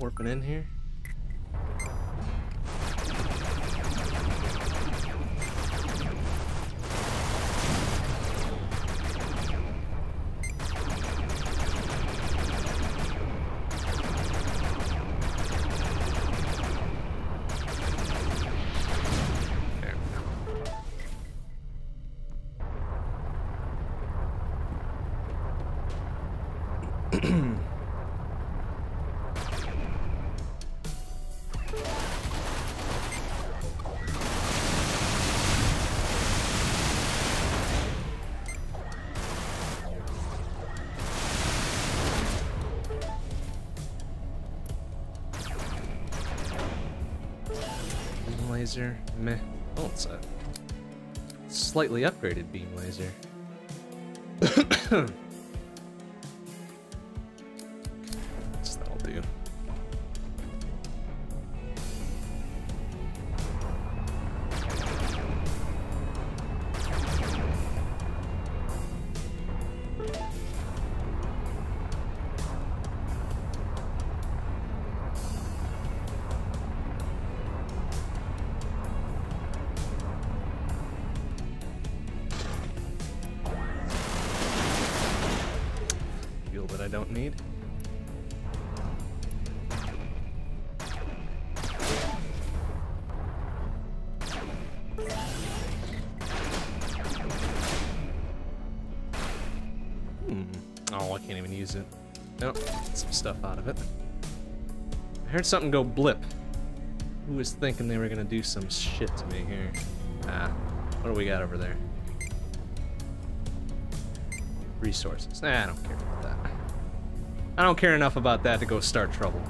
warping in here. Laser, meh. Oh, it's a slightly upgraded beam laser. heard something go blip. Who was thinking they were gonna do some shit to me here? Ah, what do we got over there? Resources. Nah, I don't care about that. I don't care enough about that to go start trouble.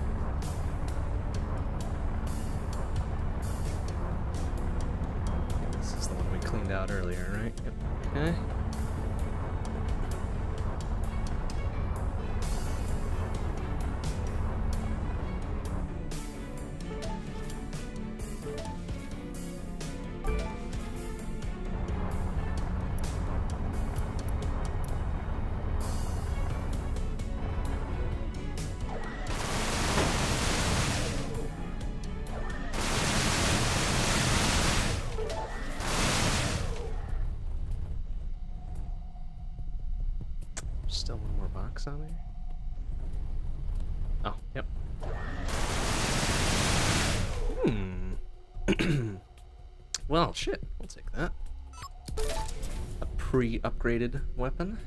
Pre-upgraded weapon.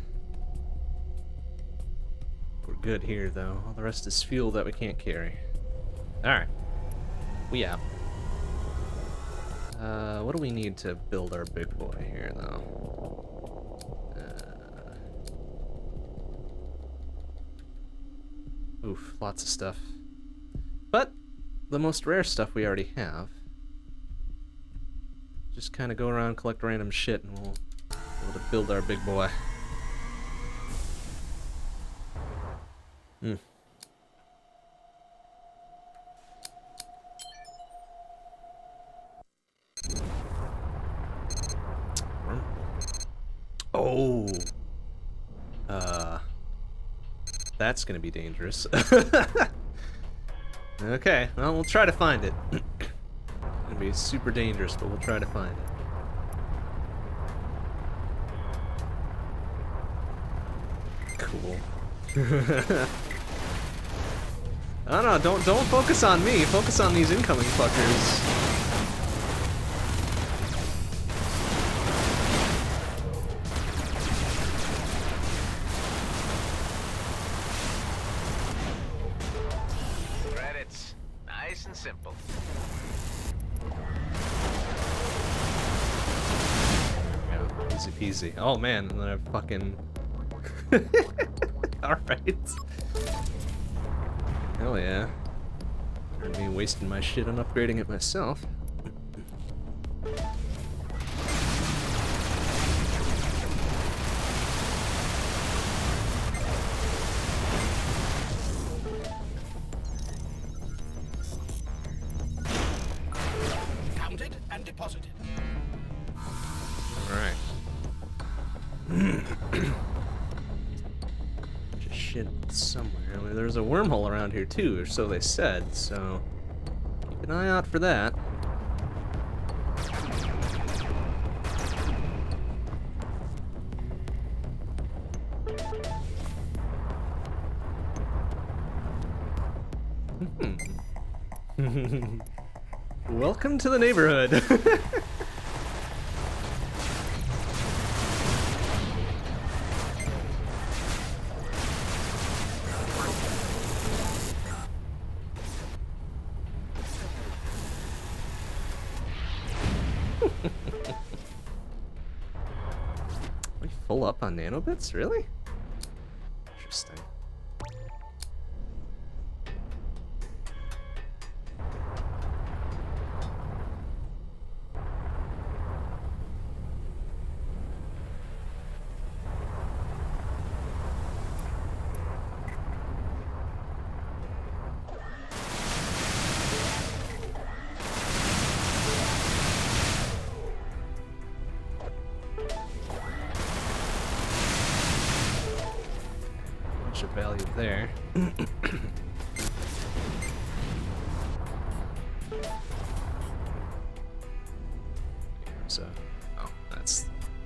We're good here, though. All the rest is fuel that we can't carry. Alright. We out. Uh, what do we need to build our big boy here, though? Uh, oof, lots of stuff. But the most rare stuff we already have. Just kind of go around, collect random shit, and we'll able to build our big boy. Hmm. Oh. Uh. That's gonna be dangerous. okay, well, we'll try to find it. gonna be super dangerous, but we'll try to find it. Cool. I don't know, don't don't focus on me, focus on these incoming fuckers. Credits. Nice and simple. Easy peasy. Oh man, and then I fucking. Alright. Hell yeah. Heard me wasting my shit on upgrading it myself. Too, or so they said, so keep an eye out for that. Hmm. Welcome to the neighborhood. nanobits? Really?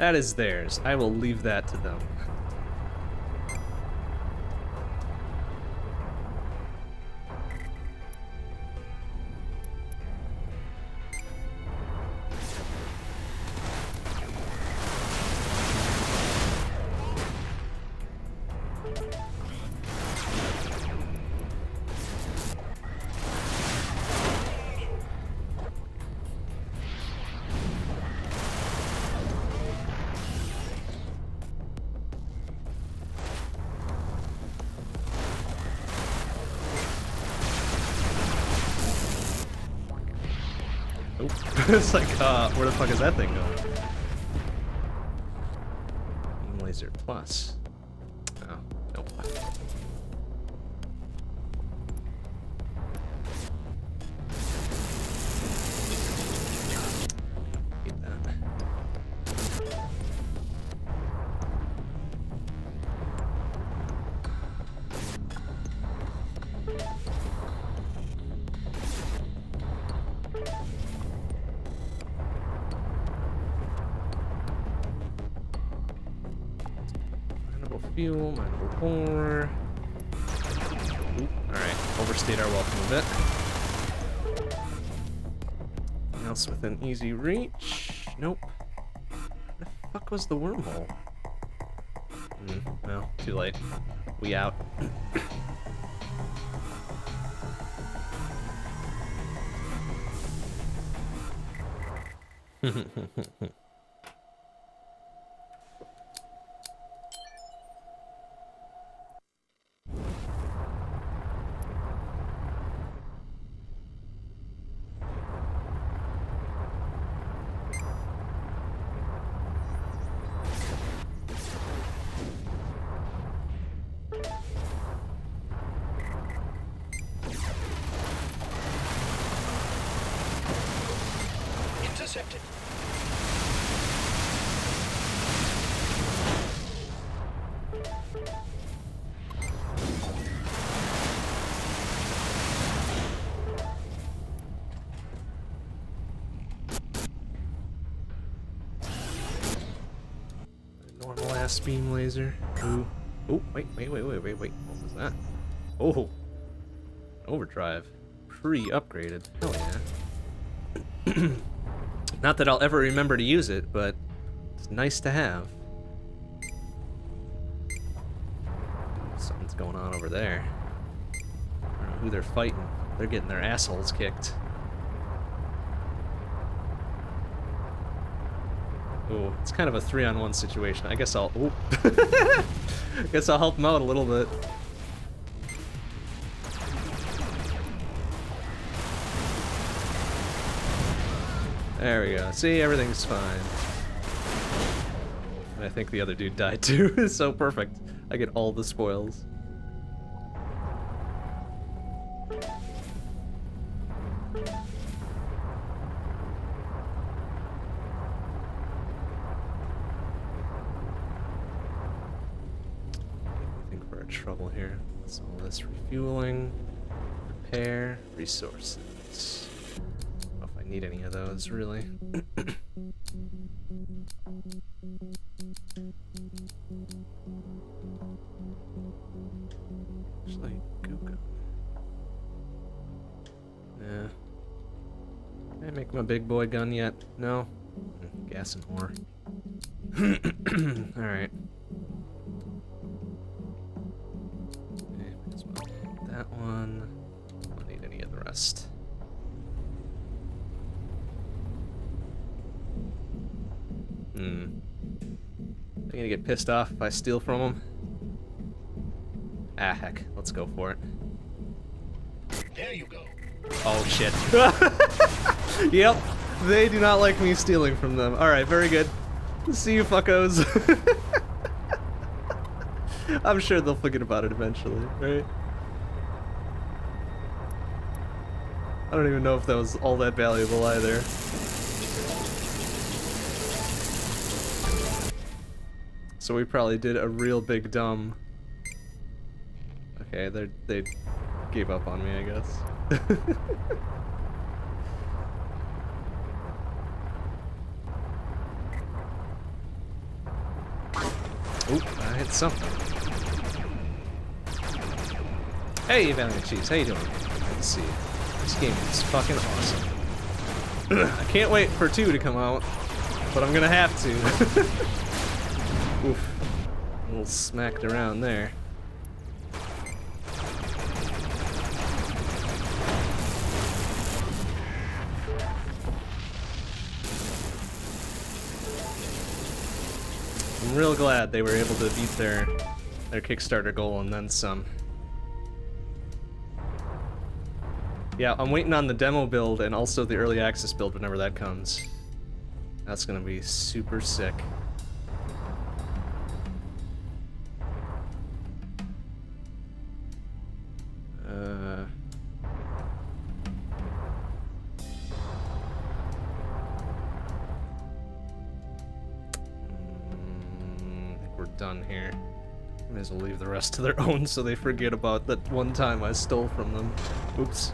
That is theirs. I will leave that to them. it's like, uh, where the fuck is that thing going? Laser plus. Reach? Nope. Where the fuck was the wormhole? Hmm, well, too late. We out. beam laser. Ooh. Oh, wait, wait, wait, wait, wait, wait. What was that? Oh. Overdrive. Pre-upgraded. Hell yeah. Not that I'll ever remember to use it, but it's nice to have. Something's going on over there. I don't know who they're fighting. They're getting their assholes kicked. Ooh, it's kind of a three-on-one situation. I guess I'll. Ooh. I guess I'll help them out a little bit. There we go. See, everything's fine. And I think the other dude died too. so perfect. I get all the spoils. Resources. I if I need any of those, really. Actually, Google. Yeah. Can I make my big boy gun yet? No? Mm, Gas and ore. Alright. That one. Hmm. Are gonna get pissed off if I steal from them? Ah, heck. Let's go for it. There you go. Oh, shit. yep. They do not like me stealing from them. Alright, very good. See you, fuckos. I'm sure they'll forget about it eventually, right? I don't even know if that was all that valuable either. So we probably did a real big dumb. Okay, they they gave up on me, I guess. Oop, I hit something. Hey, Valiant Cheese, how you doing? To see. This game is fucking awesome. I can't wait for 2 to come out, but I'm gonna have to. Little smacked around there. I'm real glad they were able to beat their their Kickstarter goal and then some. Yeah, I'm waiting on the demo build and also the early access build whenever that comes. That's gonna be super sick. Rest to their own so they forget about that one time I stole from them. Oops.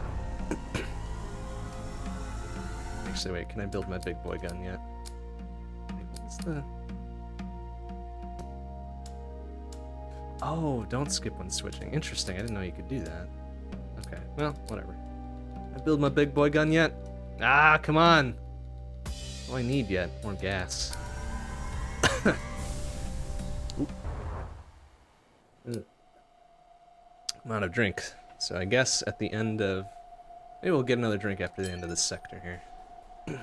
Actually, wait, can I build my big boy gun yet? What's the... Oh, don't skip when switching. Interesting, I didn't know you could do that. Okay, well, whatever. I build my big boy gun yet? Ah, come on! What do I need yet? More gas. I'm of drink. So I guess at the end of... Maybe we'll get another drink after the end of this sector here.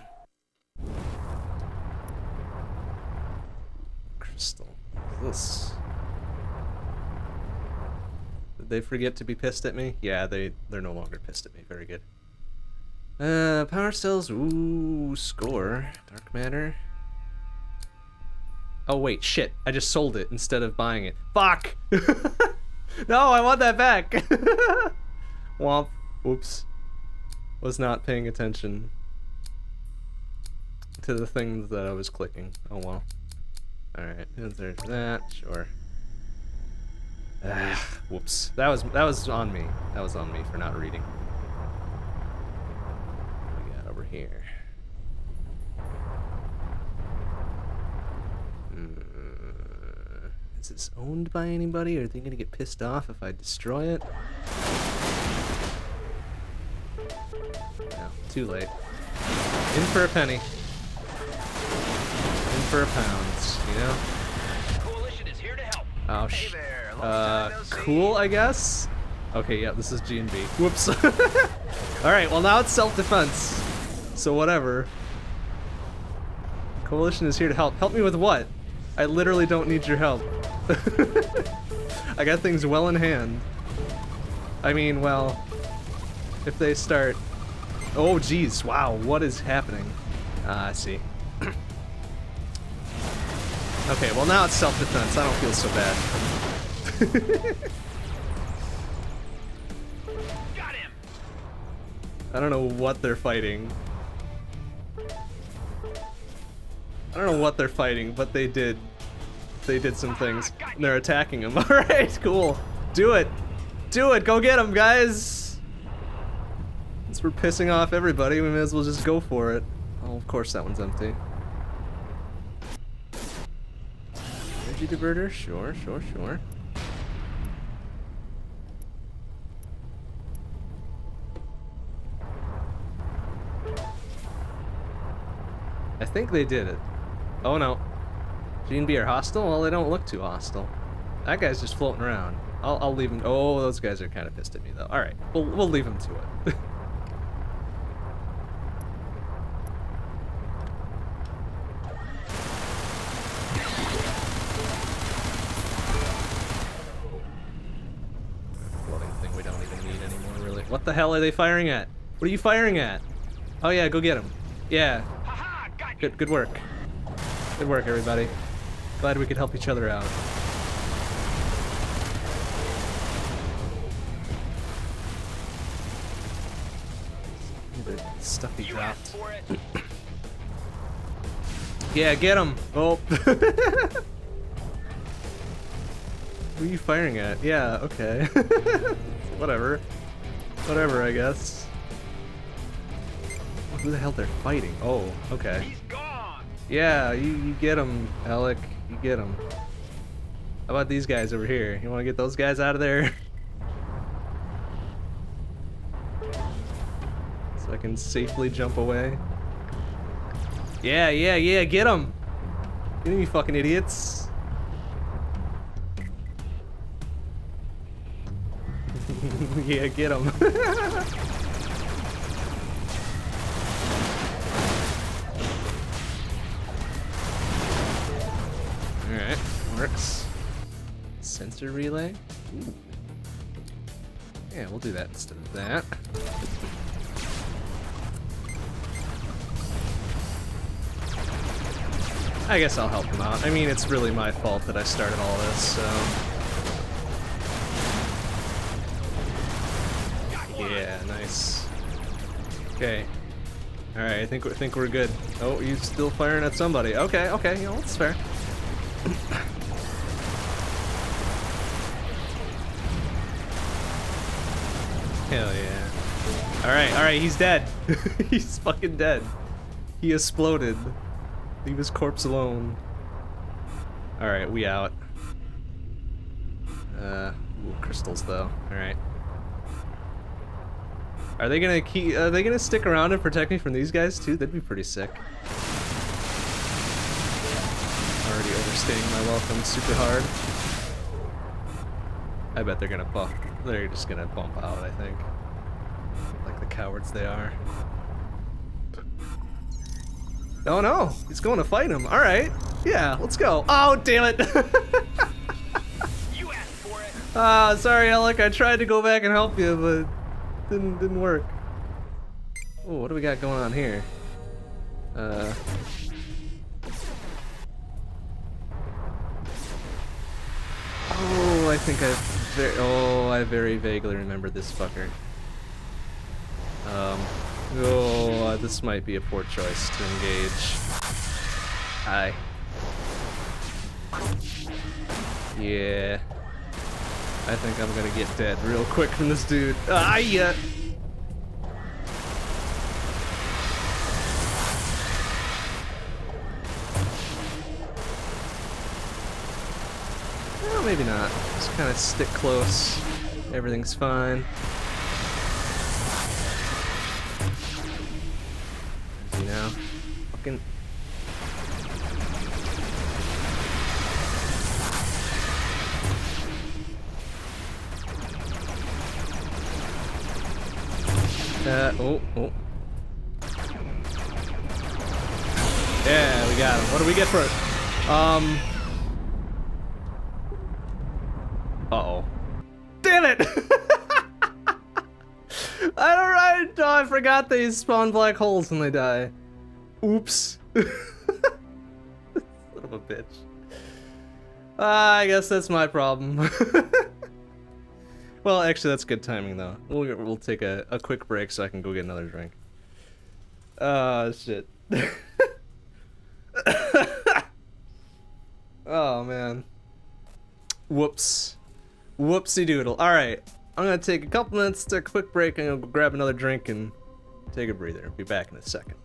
Crystal. This. Did they forget to be pissed at me? Yeah, they, they're no longer pissed at me. Very good. Uh, power cells. Ooh, score. Dark matter. Oh, wait, shit. I just sold it instead of buying it. Fuck! no, I want that back! Womp. Oops. Was not paying attention to the things that I was clicking. Oh well. Alright, there's that, sure. Ah, whoops. That was that was on me. That was on me for not reading. What we got over here? Is this owned by anybody? Are they gonna get pissed off if I destroy it? No, too late. In for a penny. In for a pound, you know? Coalition is here to help. Oh, Hey sh there, uh, no cool, I guess? Okay, yeah, this is G&B. Whoops. Alright, well now it's self-defense. So whatever. Coalition is here to help. Help me with what? I literally don't need your help. I got things well in hand. I mean, well, if they start... Oh, geez, wow, what is happening? Ah, I see. okay, well now it's self-defense. I don't feel so bad. Got him. I don't know what they're fighting. I don't know what they're fighting, but they did. They did some things. And They're attacking him. Alright, cool. Do it. Do it. Go get him, guys. Since we're pissing off everybody, we may as well just go for it. Oh, of course that one's empty. Energy diverter? Sure, sure, sure. I think they did it. Oh no. G and B are hostile? Well, they don't look too hostile. That guy's just floating around. I'll, I'll leave him. Oh, those guys are kind of pissed at me though. All right, we'll we'll leave him to it. Floating thing we don't even need anymore, really. What the hell are they firing at? What are you firing at? Oh yeah, go get him. Yeah, Haha, got you. good good work. Good work, everybody. Glad we could help each other out. The stuff he dropped. Yeah, get him. Oh. Who are you firing at? Yeah, okay. Whatever. Whatever, I guess. Who the hell they're fighting? Oh, okay. He's gone. Yeah, you, you get him, Alec. You get them. How about these guys over here? You want to get those guys out of there? so I can safely jump away. Yeah, yeah, yeah, get them! Get him, you fucking idiots. yeah, get him. Alright, works. Sensor relay. Ooh. Yeah, we'll do that instead of that. I guess I'll help him out. I mean, it's really my fault that I started all this, so... Yeah, nice. Okay. Alright, I think, I think we're good. Oh, you still firing at somebody. Okay, okay, you know, that's fair. Hell yeah. Alright, alright, he's dead. he's fucking dead. He exploded. Leave his corpse alone. Alright, we out. Uh, ooh, crystals though. Alright. Are they gonna keep? Are they gonna stick around and protect me from these guys too? That'd be pretty sick. Already overstaying my welcome super hard. I bet they're gonna bump. They're just gonna bump out. I think, like the cowards they are. Oh no, he's going to fight him. All right, yeah, let's go. Oh damn it! You asked for it. Ah, sorry, Alec. I tried to go back and help you, but didn't didn't work. Oh, what do we got going on here? Uh. Oh, I think I very oh I very vaguely remember this fucker. Um. Oh, this might be a poor choice to engage. Hi. Yeah. I think I'm gonna get dead real quick from this dude. Ah, yeah. Maybe not. Just kind of stick close. Everything's fine. You know, fucking. Uh, oh, oh. Yeah, we got him. What do we get for it? Um. Uh-oh. Damn it! I don't right. Oh, I forgot they spawn black holes when they die. Oops. Son of a bitch. Ah, I guess that's my problem. well, actually, that's good timing, though. We'll, we'll take a, a quick break so I can go get another drink. Ah, shit. oh, man. Whoops. Whoopsie doodle. All right, I'm gonna take a couple minutes, take a quick break, and go grab another drink and take a breather. Be back in a second.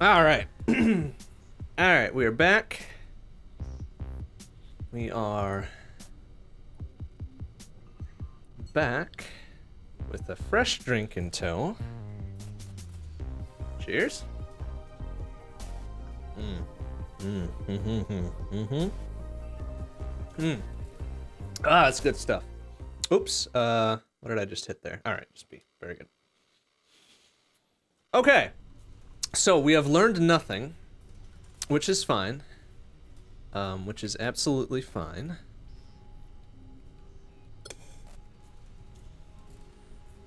All right. All right, we are back. We are back with a fresh drink in tow. Cheers. Mm. Mm. Mm-hmm. Mm-hmm. Mm. Ah, that's good stuff. Oops. Uh, what did I just hit there? All right, just be very good. Okay. So we have learned nothing, which is fine. Um, which is absolutely fine.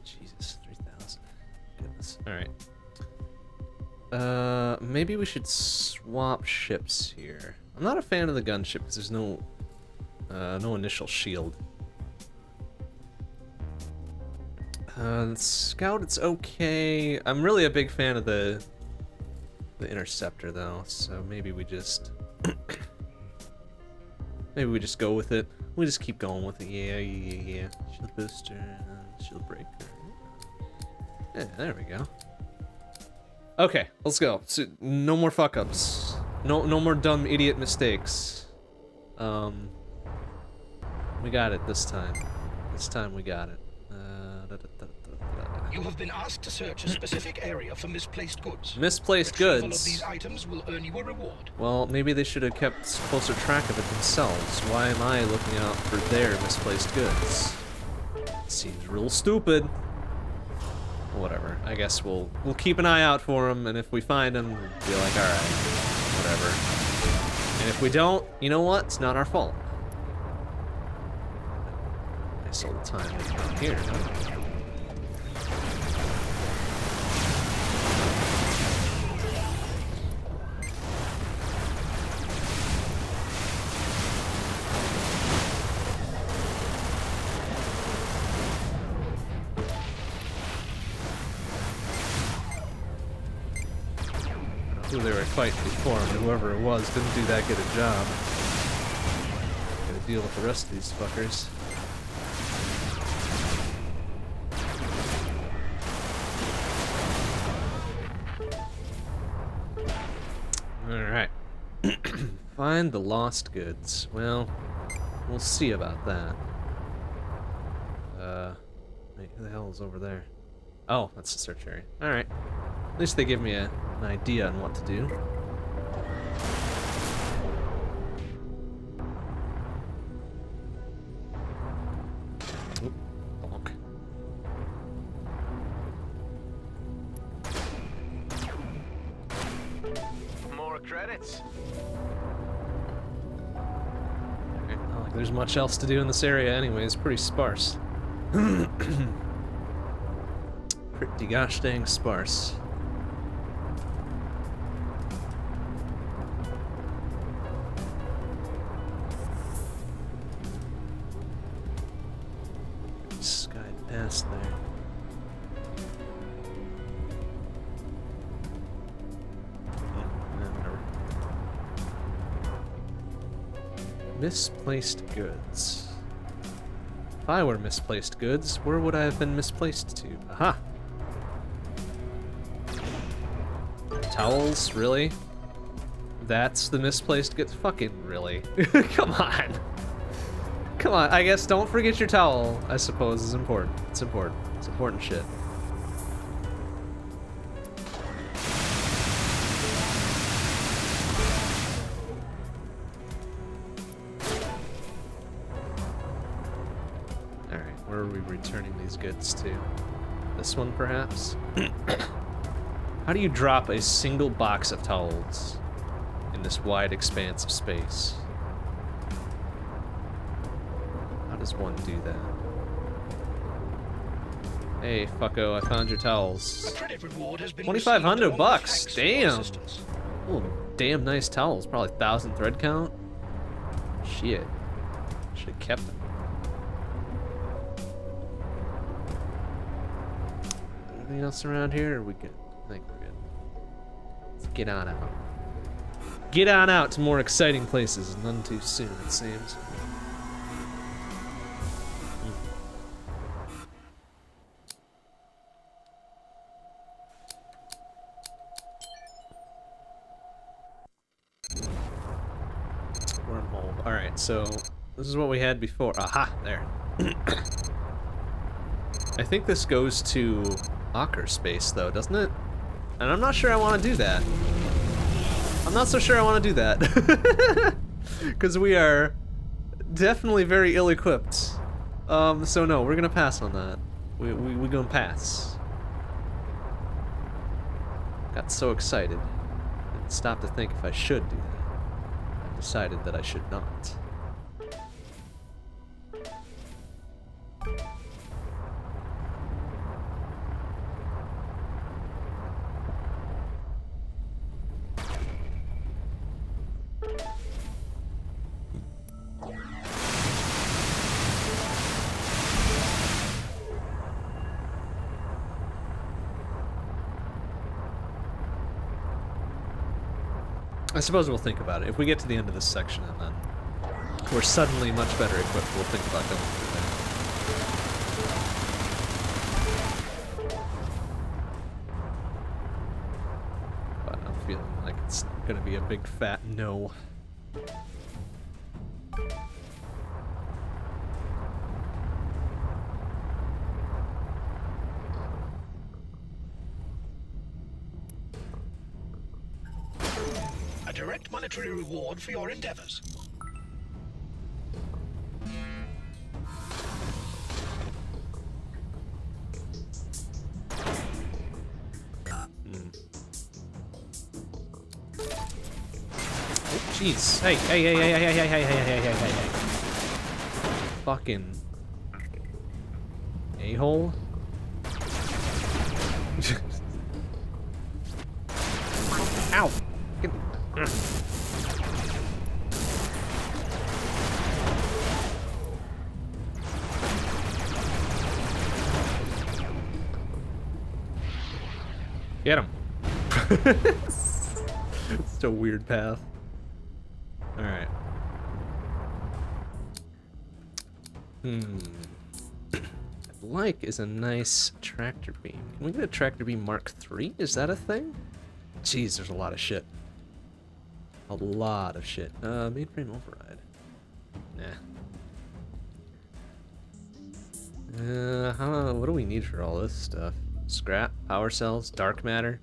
Jesus, 3,000. Goodness. Alright. Uh, maybe we should swap ships here. I'm not a fan of the gunship because there's no, uh, no initial shield. Uh, scout, it's okay. I'm really a big fan of the the interceptor though, so maybe we just maybe we just go with it. We just keep going with it. Yeah, yeah, yeah. yeah. Shield booster, uh, shield breaker. Yeah, there we go. Okay, let's go. So, no more fuck ups. No, no more dumb idiot mistakes. Um, we got it this time. This time we got it. Uh, da, da, da, You have been asked to search a specific area for misplaced goods. Misplaced Retrieval goods. of these items will earn you a reward. Well, maybe they should have kept closer track of it themselves. Why am I looking out for their misplaced goods? Seems real stupid. Whatever. I guess we'll we'll keep an eye out for them, and if we find them, we'll be like, all right, whatever. And if we don't, you know what? It's not our fault. Nice old time down here. Fighting before, and whoever it was didn't do that good a job. Gotta deal with the rest of these fuckers. Alright. Find the lost goods. Well, we'll see about that. Uh, wait, who the hell is over there? Oh, that's the search area. Alright. At least they give me a, an idea on what to do. Oop. More credits. Okay, Not like there's much else to do in this area anyway, it's pretty sparse. pretty gosh dang sparse. Skied past there. Misplaced goods. If I were misplaced goods, where would I have been misplaced to? Aha! Towels, really? That's the misplaced goods? Fucking really? Come on! Come on, I guess don't forget your towel, I suppose, is important. It's important. It's important shit. Alright, where are we returning these goods to? This one, perhaps? How do you drop a single box of towels in this wide expanse of space? How does one do that? Hey, fucko, I found your towels. credit reward has been 2500 received along with bucks, damn. Oh, damn nice towels. Probably 1,000 thread count. Shit. Should have kept them. Anything else around here? Or we good? Let's get on out. Get on out to more exciting places. None too soon, it seems. Hmm. Wormhole. Alright, so this is what we had before. Aha, there. I think this goes to Okkar space though, doesn't it? And I'm not sure I want to do that. I'm not so sure I want to do that. Because we are definitely very ill-equipped. Um, so no, we're gonna pass on that. We, we, we gonna pass. Got so excited. And stopped to think if I should do that. I decided that I should not. I suppose we'll think about it. If we get to the end of this section and then we're suddenly much better equipped, we'll think about going through there. But I'm feeling like it's gonna be a big fat no. for your endeavors. Jeez. Hey, hey, hey, hey, hey, hey, hey, hey, hey, hey, hey, hey, hey. Fucking... A-hole? Ow! It's a weird path. Alright. Hmm. I'd like is a nice tractor beam. Can we get a tractor beam Mark III? Is that a thing? Jeez, there's a lot of shit. A lot of shit. Uh, mainframe override. Nah. Uh, how, what do we need for all this stuff? Scrap, power cells, dark matter.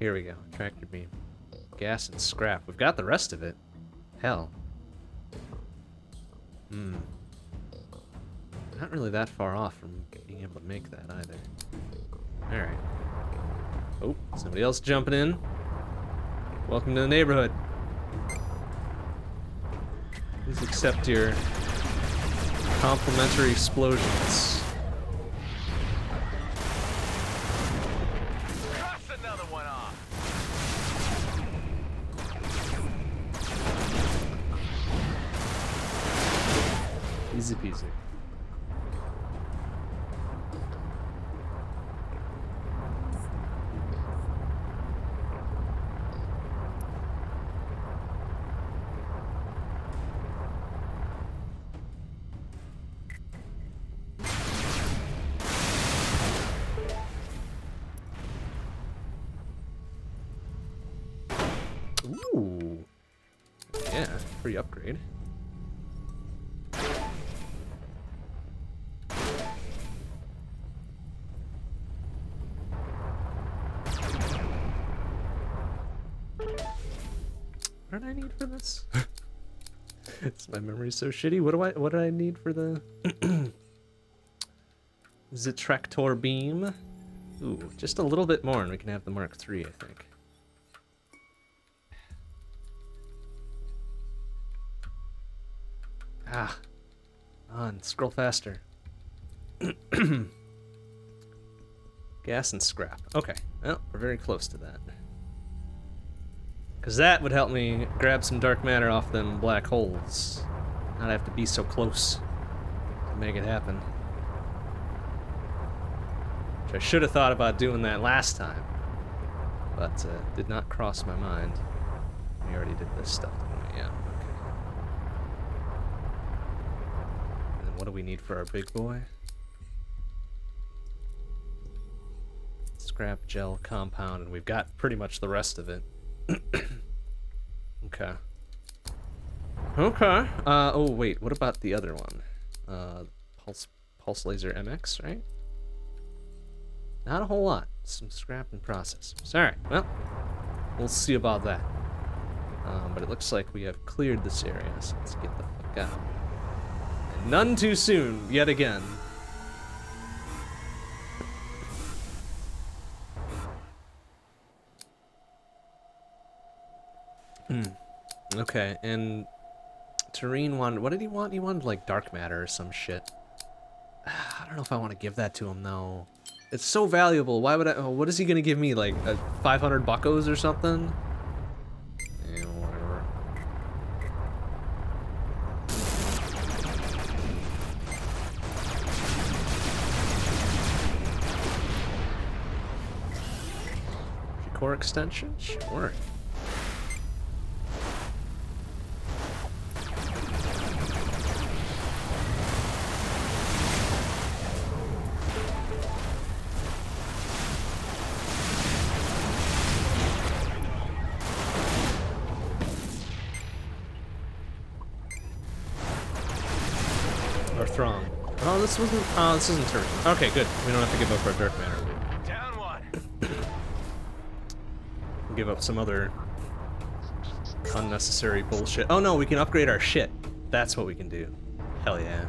Here we go, tractor beam. Gas and scrap. We've got the rest of it. Hell. Hmm. Not really that far off from being able to make that either. Alright. Oh, somebody else jumping in. Welcome to the neighborhood. Please accept your complimentary explosions. Memory's so shitty. What do I what did I need for the Zitractor beam? Ooh, just a little bit more and we can have the Mark III, I think. Ah. On, scroll faster. Gas and scrap. Okay, well, we're very close to that. Because that would help me grab some dark matter off them black holes. Not have to be so close to make it happen. Which I should have thought about doing that last time. But uh, did not cross my mind. We already did this stuff? Yeah, okay. And what do we need for our big boy? Scrap gel compound, and we've got pretty much the rest of it. okay. Okay. Uh, oh, wait. What about the other one? Uh, Pulse, Pulse Laser MX, right? Not a whole lot. Some scrap and processors. Alright, well, we'll see about that. Um, but it looks like we have cleared this area, so let's get the fuck out. And none too soon, yet again. Hmm. Okay, and Tareen wanted, what did he want? He wanted like dark matter or some shit. I don't know if I want to give that to him though. It's so valuable. Why would I? Oh, what is he gonna give me? Like uh, 500 buckos or something? Whatever. Core extension? Sure. Wasn't. Oh, this isn't turn. Okay, good. We don't have to give up our dark matter. Down one. We'll give up some other unnecessary bullshit. Oh no, we can upgrade our shit. That's what we can do. Hell yeah.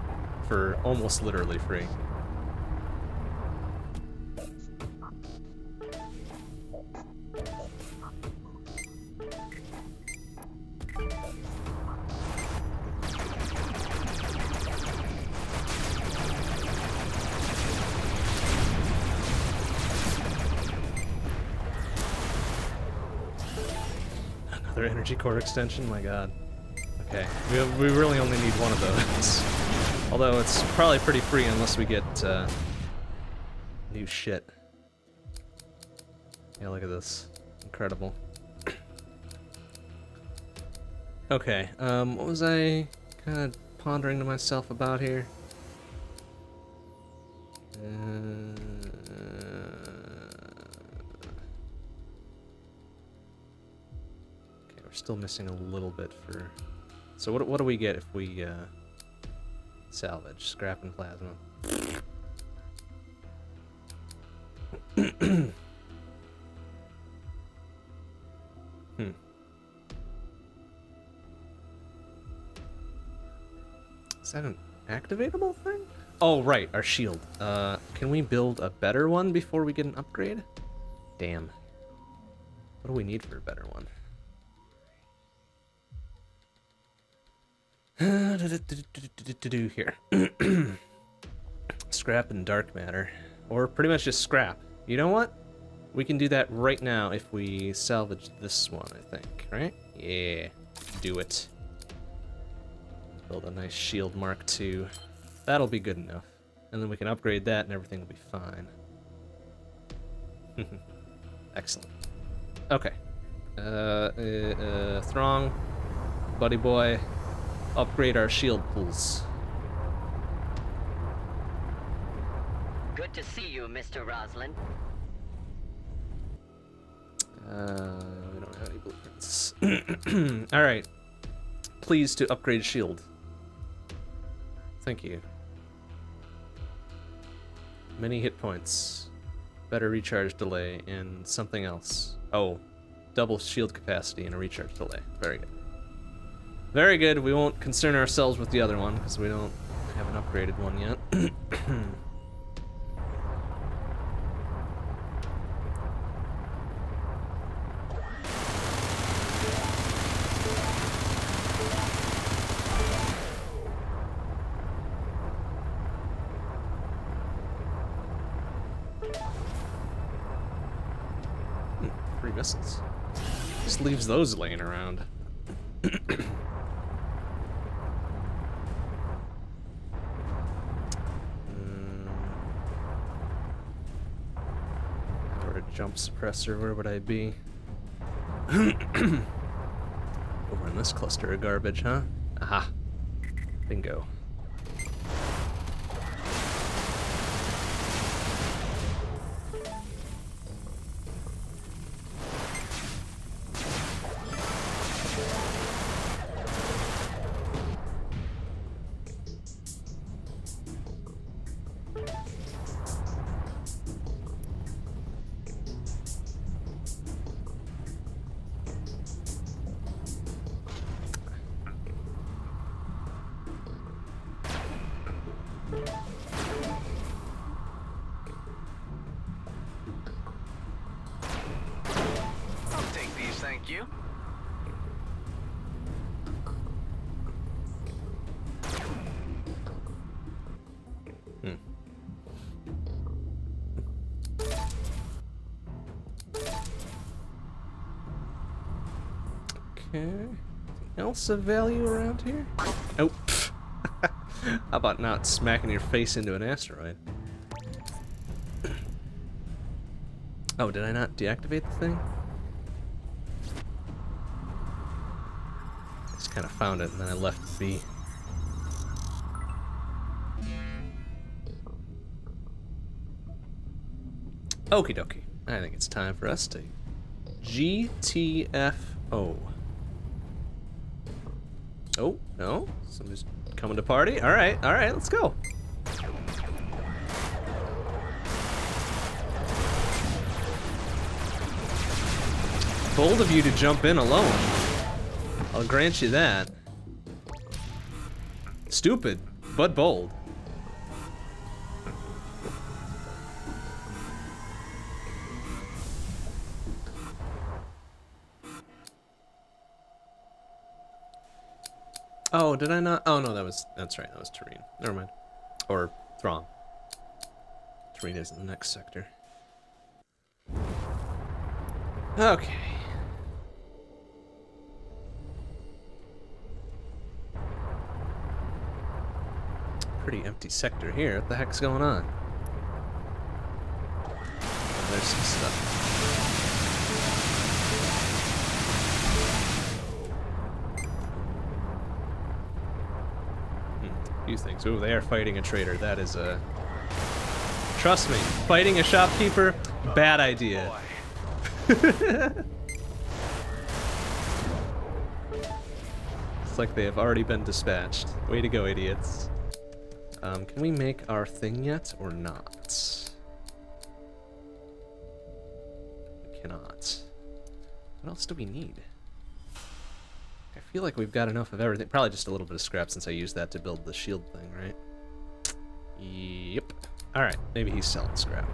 For almost literally free. Energy core extension? My god. Okay, we, we really only need one of those. Although it's probably pretty free unless we get uh, new shit. Yeah, look at this. Incredible. okay, um, what was I kind of pondering to myself about here? Uh, still missing a little bit for... So what, what do we get if we uh, salvage scrap and plasma? hmm. Is that an activatable thing? Oh, right, our shield. Uh, can we build a better one before we get an upgrade? Damn. What do we need for a better one? do here. scrap and dark matter. Or pretty much just scrap. You know what? We can do that right now if we salvage this one, I think, right? Yeah, do it. Build a nice shield mark II. That'll be good enough. And then we can upgrade that and everything will be fine. Excellent. Okay. Uh, uh, uh, Throng, Buddy Boy, upgrade our shield pools. Good to see you, Mr. Roslin. Uh, we don't have any blueprints. Alright. Please to upgrade shield. Thank you. Many hit points. Better recharge delay and something else. Oh, double shield capacity and a recharge delay. Very good. Very good. We won't concern ourselves with the other one because we don't have an upgraded one yet. Hmm, Three missiles. Just leaves those laying around. suppressor, where would I be? Over in this cluster of garbage, huh? Aha. Bingo. Else of value around here? Oh. How about not smacking your face into an asteroid? Oh, did I not deactivate the thing? Just kind of found it and then I left it be. Okie dokie. I think it's time for us to GTFO. Oh, no? Somebody's coming to party? Alright, alright, let's go. Bold of you to jump in alone. I'll grant you that. Stupid, but bold. did I not? Oh, no, that was, that's right, that was Turin. Never mind. Or Throng. Turin is in the next sector. Okay. Pretty empty sector here. What the heck's going on? There's some stuff. Few things. Ooh, they are fighting a trader. That is a... Trust me, fighting a shopkeeper, bad idea. It's like they have already been dispatched. Way to go, idiots. Um, can we make our thing yet, or not? We cannot. What else do we need? I feel like we've got enough of everything. Probably just a little bit of scrap since I used that to build the shield thing, right? Yep. Alright, maybe he's selling scrap.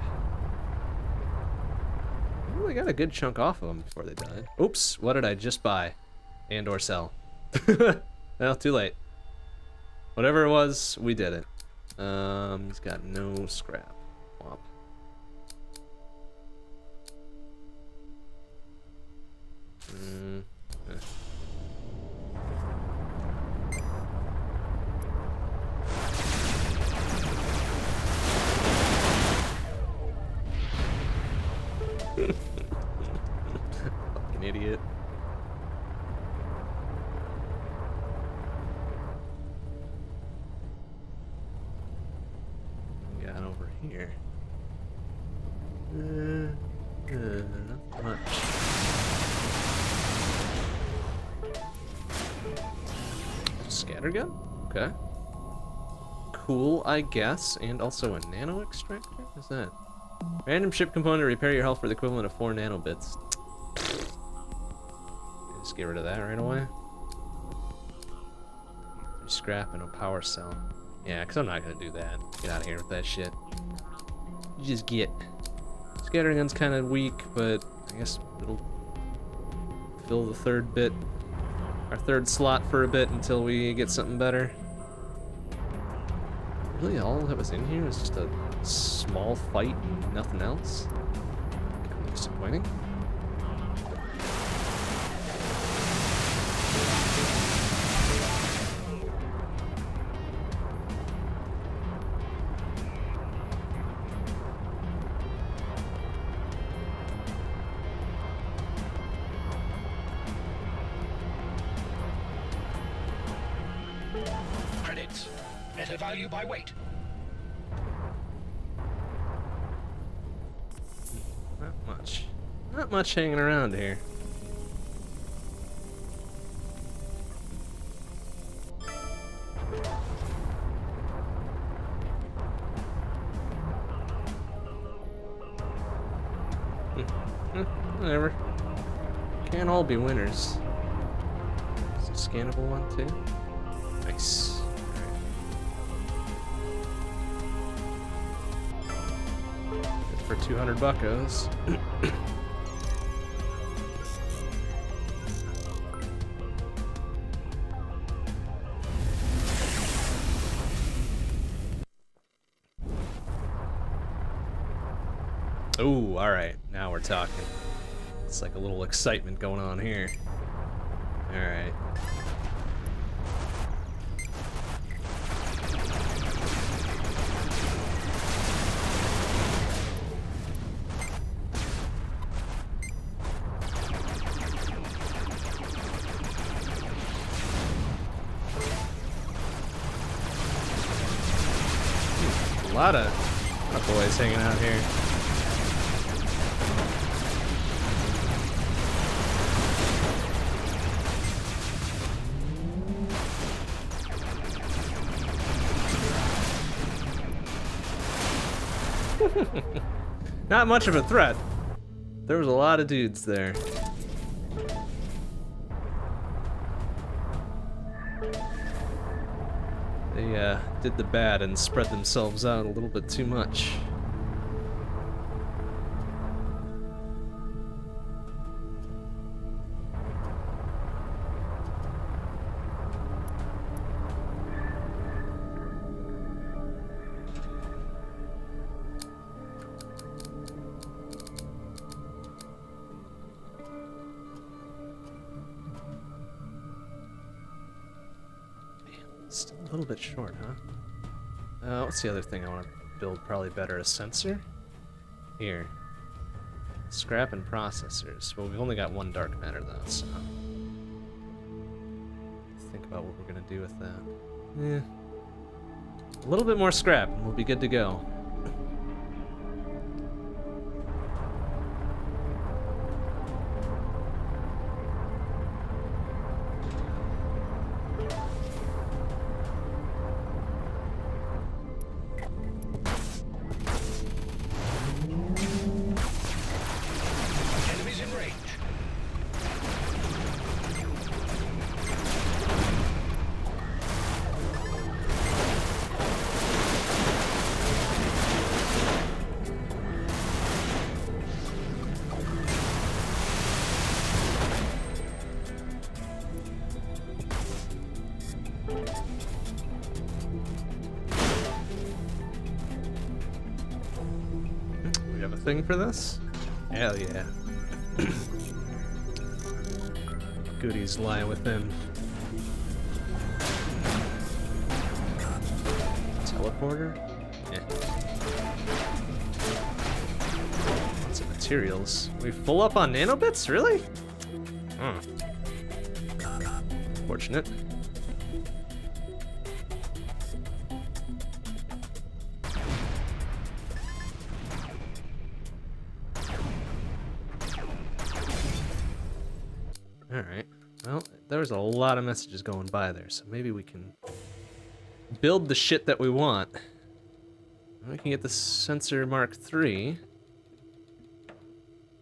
Well, they got a good chunk off of them before they died. Oops, what did I just buy? And or sell? well, too late. Whatever it was, we did it. Um, he's got no scrap. Womp. Mm, Cool, I guess. And also a nano extractor? What's that? Random ship component repair your health for the equivalent of 4 nanobits. Just get rid of that right away. Scrap and a power cell. Yeah, because I'm not going to do that. Get out of here with that shit. You just get. Scattering gun's kind of weak, but I guess it'll fill the third bit, our third slot for a bit until we get something better. Really, all that was in here is just a small fight, nothing else? Kind of disappointing. Much hanging around here. Hmm. Eh, Whatever. Can't all be winners. Is it scannable one too? Nice. For 200 buckos. talking. It's like a little excitement going on here. Alright. Hmm, a lot of, lot of boys hanging out here. Not much of a threat. There was a lot of dudes there. They uh, did the bad and spread themselves out a little bit too much. What's the other thing I want to build probably better? A sensor? Here. Scrap and processors. Well, we've only got one dark matter though, so. Think about what we're gonna do with that. Yeah. A little bit more scrap and we'll be good to go. Full up on nanobits? Really? Hmm. Fortunate. Alright. Well, there was a lot of messages going by there, so maybe we can build the shit that we want. We can get the sensor Mark III.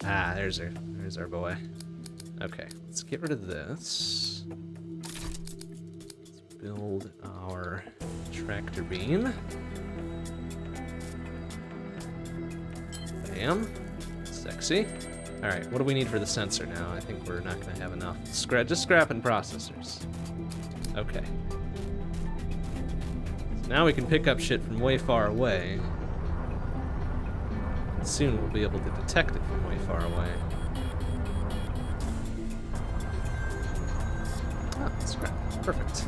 Ah, there's our there's our boy. Okay, let's get rid of this. Let's build our tractor beam. Bam. Sexy. Alright, what do we need for the sensor now? I think we're not gonna have enough. Scra just scrapping processors. Okay. So now we can pick up shit from way far away. Soon we'll be able to detect it from way far away. Ah, scrap. Perfect.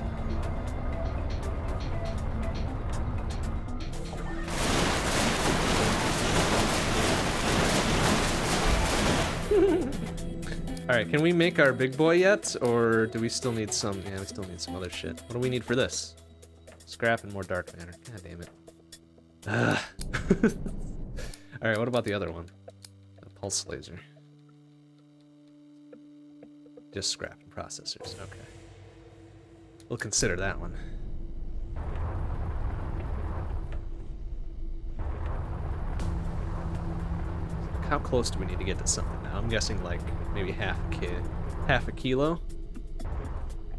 Alright, can we make our big boy yet? Or do we still need some... Yeah, we still need some other shit. What do we need for this? Scrap and more dark matter. God damn it. Alright, what about the other one? The pulse laser. Just scrap processors. Okay. We'll consider that one. How close do we need to get to something now? I'm guessing like maybe half a ki half a kilo.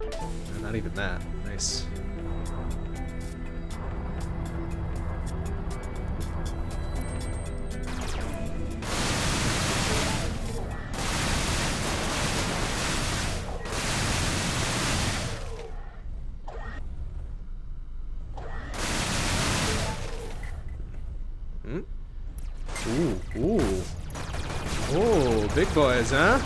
No, not even that. Nice. Boys, huh?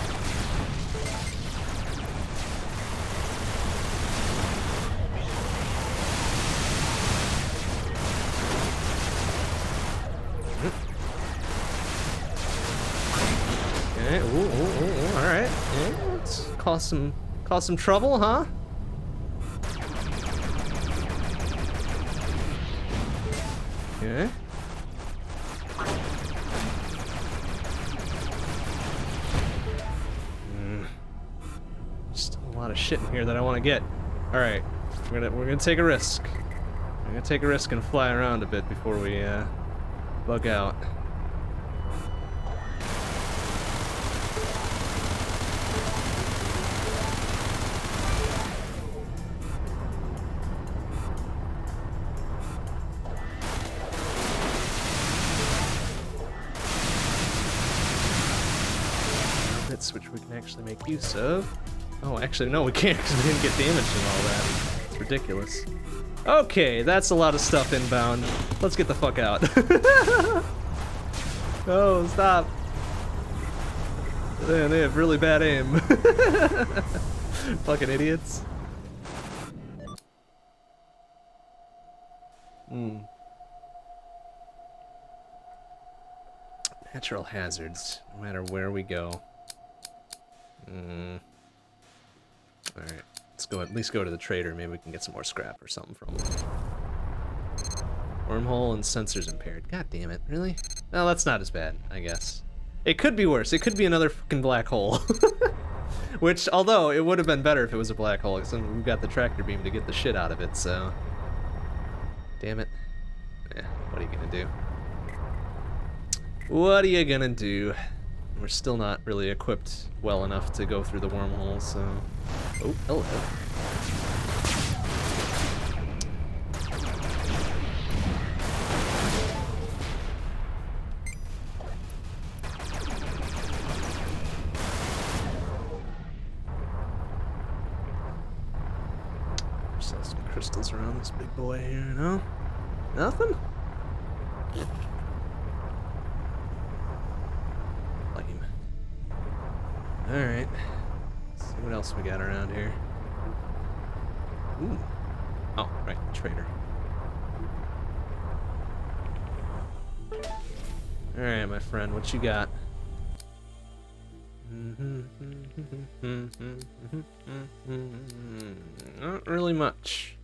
Hmm. Okay, ooh, ooh, ooh, ooh, all right. Yeah, let's cause some, cause some trouble, huh? Okay. Of shit in here that I want to get. All right, we're gonna we're gonna take a risk. We're gonna take a risk and fly around a bit before we uh, bug out. Which we can actually make use of. Oh, actually, no, we can't because we didn't get damaged and all that. It's ridiculous. Okay, that's a lot of stuff inbound. Let's get the fuck out. oh, stop. Man, they have really bad aim. Fucking idiots. Hmm. Natural hazards, no matter where we go. Hmm. Alright, let's go at least go to the trader. Maybe we can get some more scrap or something from him. Wormhole and sensors impaired. God damn it, really? Well, that's not as bad, I guess. It could be worse. It could be another fucking black hole. Which, although, it would have been better if it was a black hole, because we've got the tractor beam to get the shit out of it, so... Damn it. Yeah, what are you gonna do? What are you gonna do? We're still not really equipped well enough to go through the wormhole, so... Oh, hello. Still some crystals around this big boy here, no? Nothing? Alright. See what else we got around here. Ooh. Oh, right, trader. Alright, my friend, what you got? Not really much.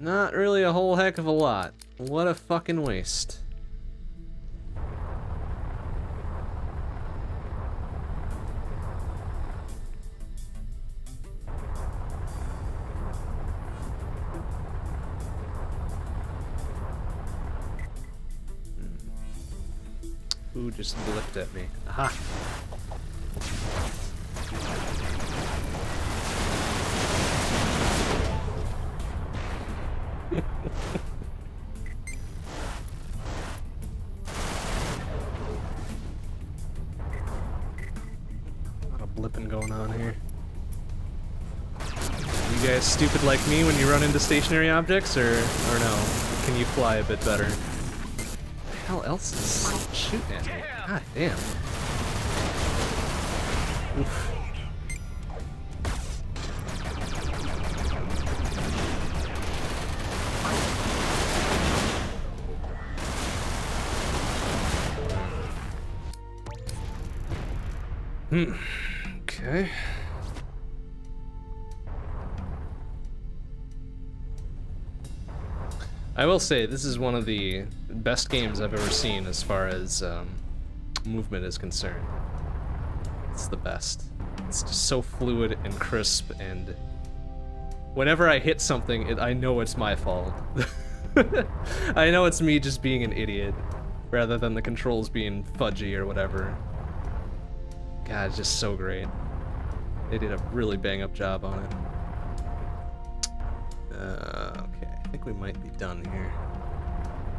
Not really a whole heck of a lot. What a fucking waste. Who just blipped at me? Aha! A lot of blipping going on here. You guys stupid like me when you run into stationary objects, or or no? Can you fly a bit better? Hell else is shooting at me? God damn. Oof. Hmm. Okay. I will say this is one of the best games I've ever seen as far as um, movement is concerned. It's the best. It's just so fluid and crisp, and whenever I hit something, it, I know it's my fault. I know it's me just being an idiot, rather than the controls being fudgy or whatever. God, it's just so great. They did a really bang up job on it. Uh, I think we might be done here.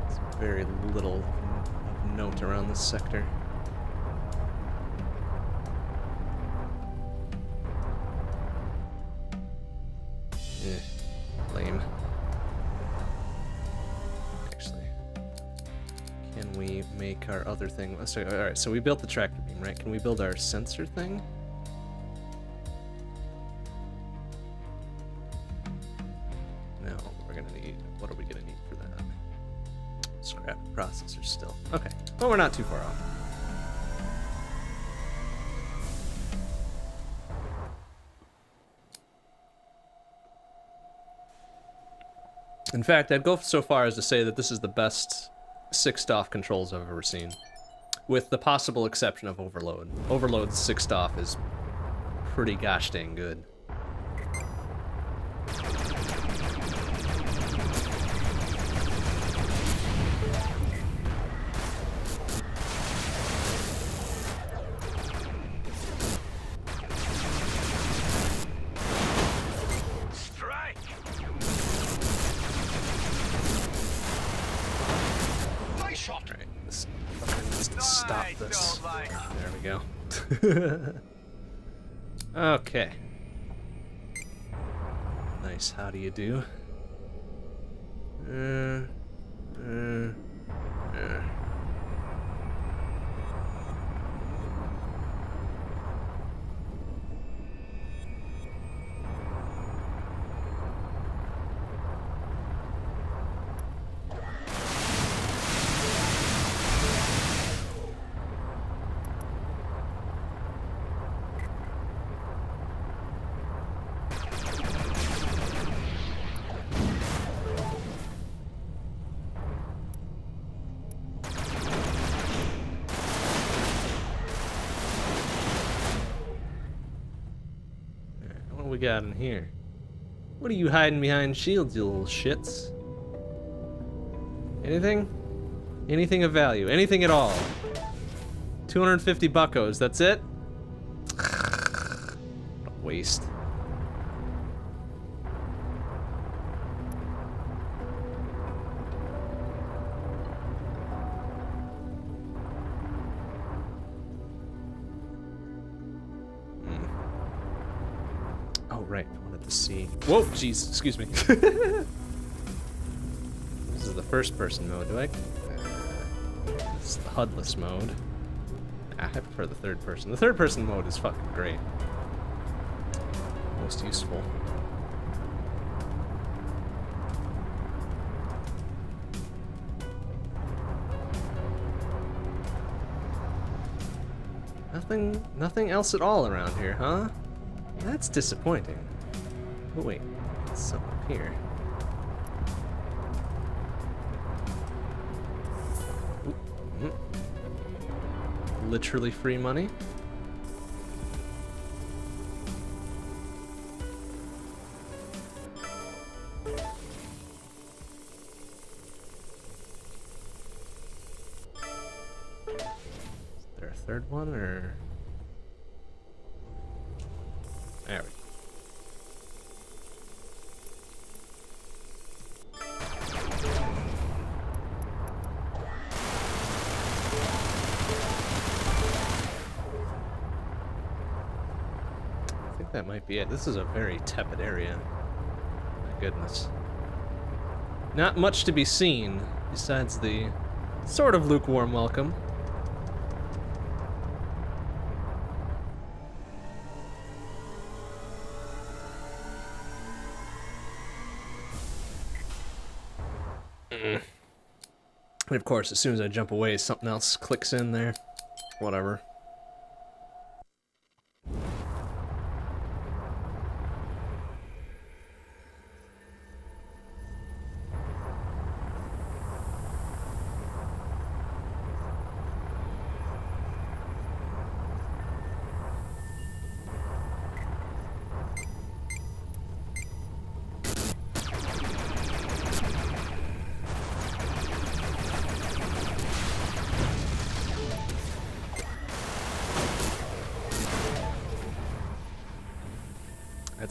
There's very little of note around this sector. Eh, lame. Actually, can we make our other thing? Let's all right. So we built the tractor beam, right? Can we build our sensor thing? Processor still. Okay. Well, we're not too far off. In fact, I'd go so far as to say that this is the best six DOF controls I've ever seen. With the possible exception of Overload. Overload's six DOF is pretty gosh dang good. Nice, how do you do? Uh, uh, got in here? What are you hiding behind shields, you little shits? Anything? Anything of value? Anything at all? 250 buckos, that's it? Waste. Whoa, jeez, excuse me. this is the first person mode, do I? This is the HUDless mode. Ah, I prefer the third person. The third person mode is fucking great. Most useful. Nothing, nothing else at all around here, huh? That's disappointing. But wait, there's something up here. Ooh, mhm. Literally free money. Be it. This is a very tepid area. My goodness. Not much to be seen besides the sort of lukewarm welcome. Mm. And of course, as soon as I jump away, something else clicks in there. Whatever.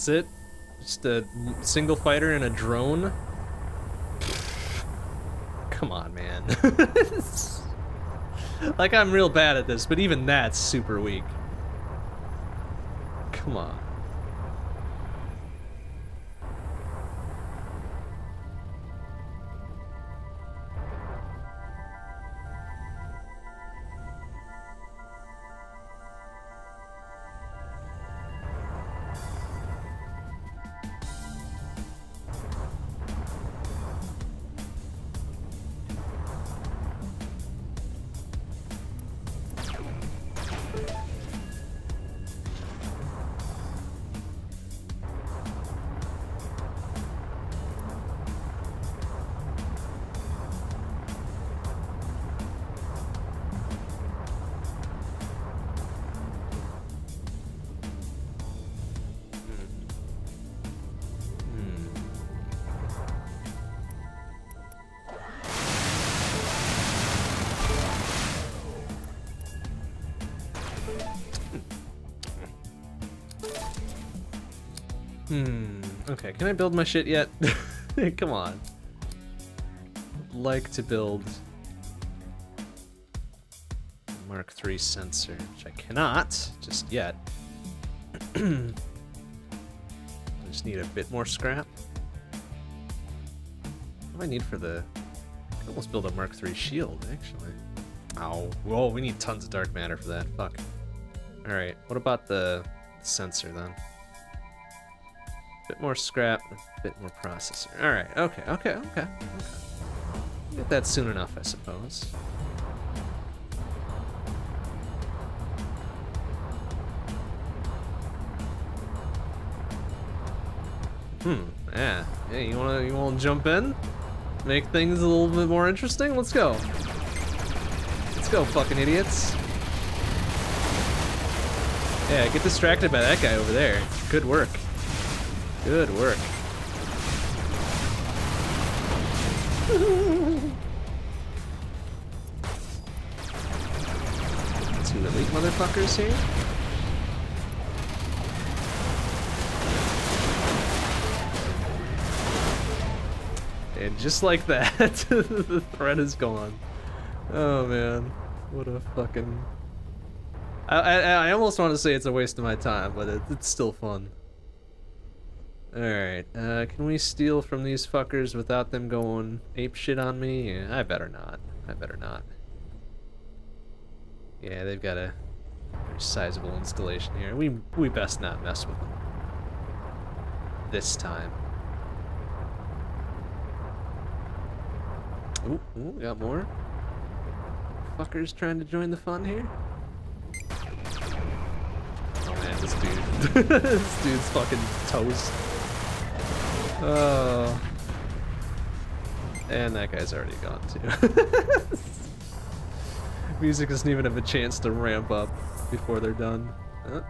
That's it? Just a single fighter and a drone? Come on, man. like, I'm real bad at this, but even that's super weak. Hmm. Okay, can I build my shit yet? Come on. Like to build Mark III sensor, which I cannot just yet. I just need a bit more scrap. What do I need for the... I almost build a Mark III shield, actually. Ow. Whoa, we need tons of dark matter for that. Fuck. Alright, what about the sensor then? Bit more scrap, a bit more processor. Alright, okay, okay, okay, okay. Get that soon enough, I suppose. Hmm, yeah. Hey, you wanna you wanna jump in? Make things a little bit more interesting? Let's go. Let's go, fucking idiots. Yeah, get distracted by that guy over there. Good work. Good work. Two elite motherfuckers here. And just like that, the threat is gone. Oh man, what a fucking... I, I, I almost want to say it's a waste of my time, but it, it's still fun. Alright, uh, can we steal from these fuckers without them going ape shit on me? I better not. I better not. Yeah, they've got a sizable installation here. We, we best not mess with them. This time. Ooh, ooh, got more. Fuckers trying to join the fun here. Oh man, this dude. this dude's fucking toast. Oh. And that guy's already gone too. Music doesn't even have a chance to ramp up before they're done. Huh?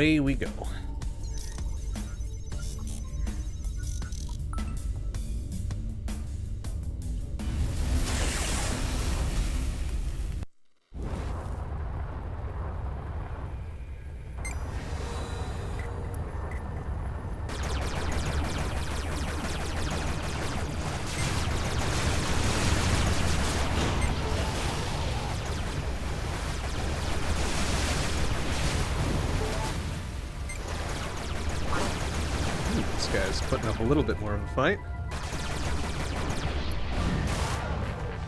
Away we go. Little bit more of a fight.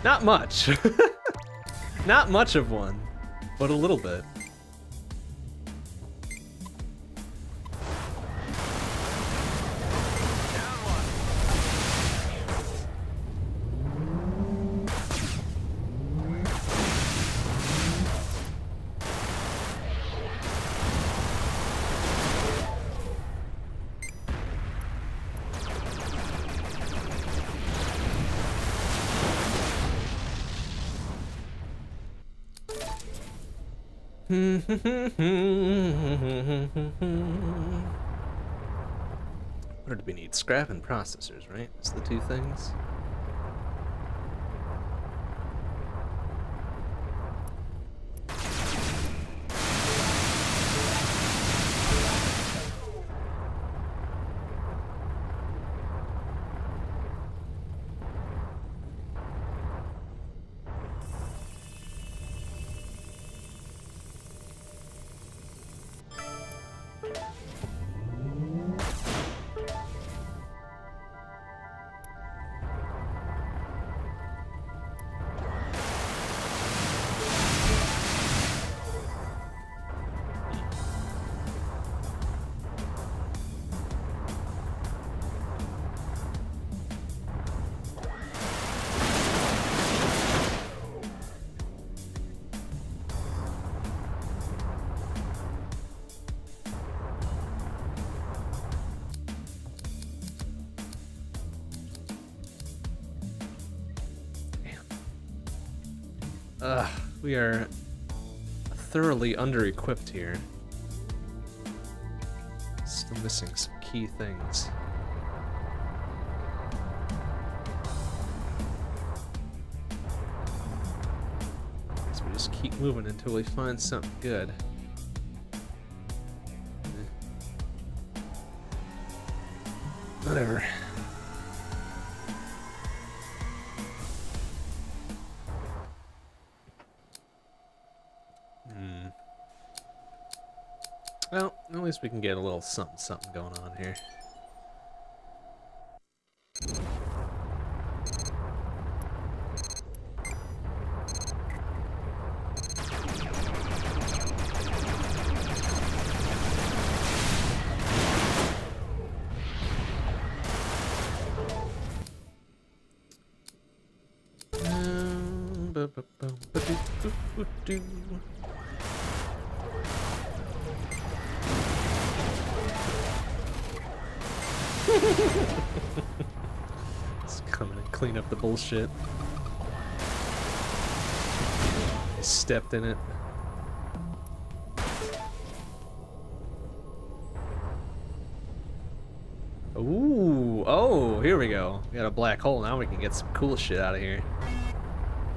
Not much. Not much of one, but a little bit. Processors, right? It's the two things. We are thoroughly under-equipped here. Still missing some key things. So we just keep moving until we find something good. Eh. Whatever. We can get a little something something going on here. In it. Ooh, oh, here we go. We got a black hole. Now we can get some cool shit out of here.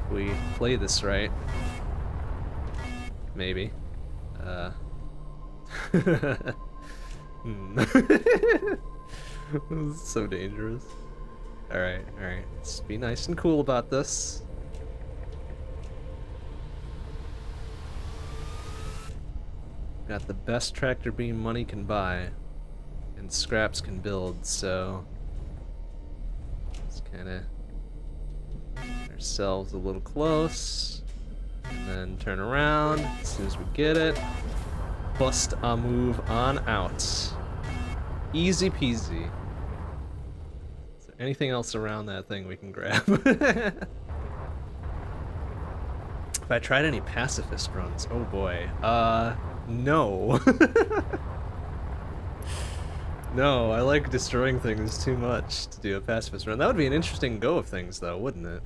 If we play this right. Maybe. Uh. hmm. So dangerous. Alright, alright. Let's be nice and cool about this. Got the best tractor beam money can buy and scraps can build, so let's kind of ourselves a little close and then turn around as soon as we get it. Bust a move on out. Easy peasy. Is there anything else around that thing we can grab? if I tried any pacifist runs, oh boy. Uh, no. no, I like destroying things too much to do a pacifist run. That would be an interesting go of things, though, wouldn't it?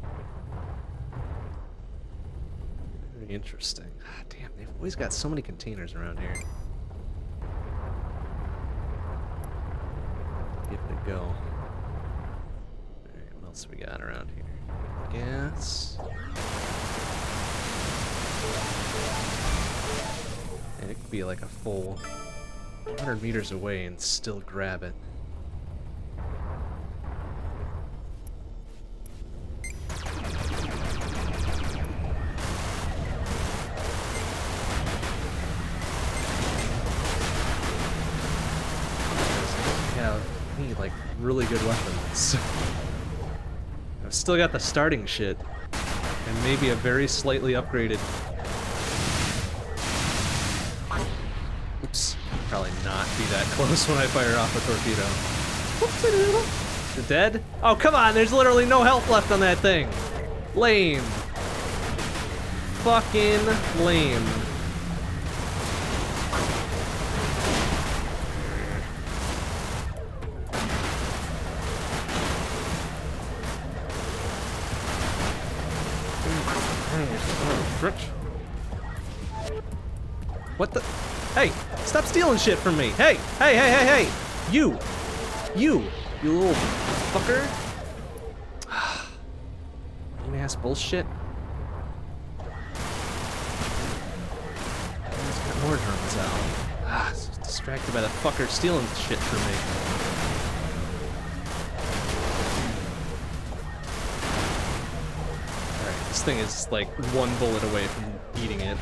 Very interesting. Ah, damn, they've always got so many containers around here. Give it a go. Alright, what else we got around here? Gas. And it could be like a full 100 meters away and still grab it. Really good weapons. I've still got the starting shit. And maybe a very slightly upgraded Probably not be that close when I fire off a torpedo. Is it dead? Oh, come on, there's literally no health left on that thing. Lame. Fucking lame. What the? Hey, stop stealing shit from me. Hey, hey, hey, hey, hey. You. You. You little fucker. Lame ass bullshit. He's got more drones out. Ah, so distracted by the fucker stealing shit from me. Alright, this thing is like one bullet away from eating it.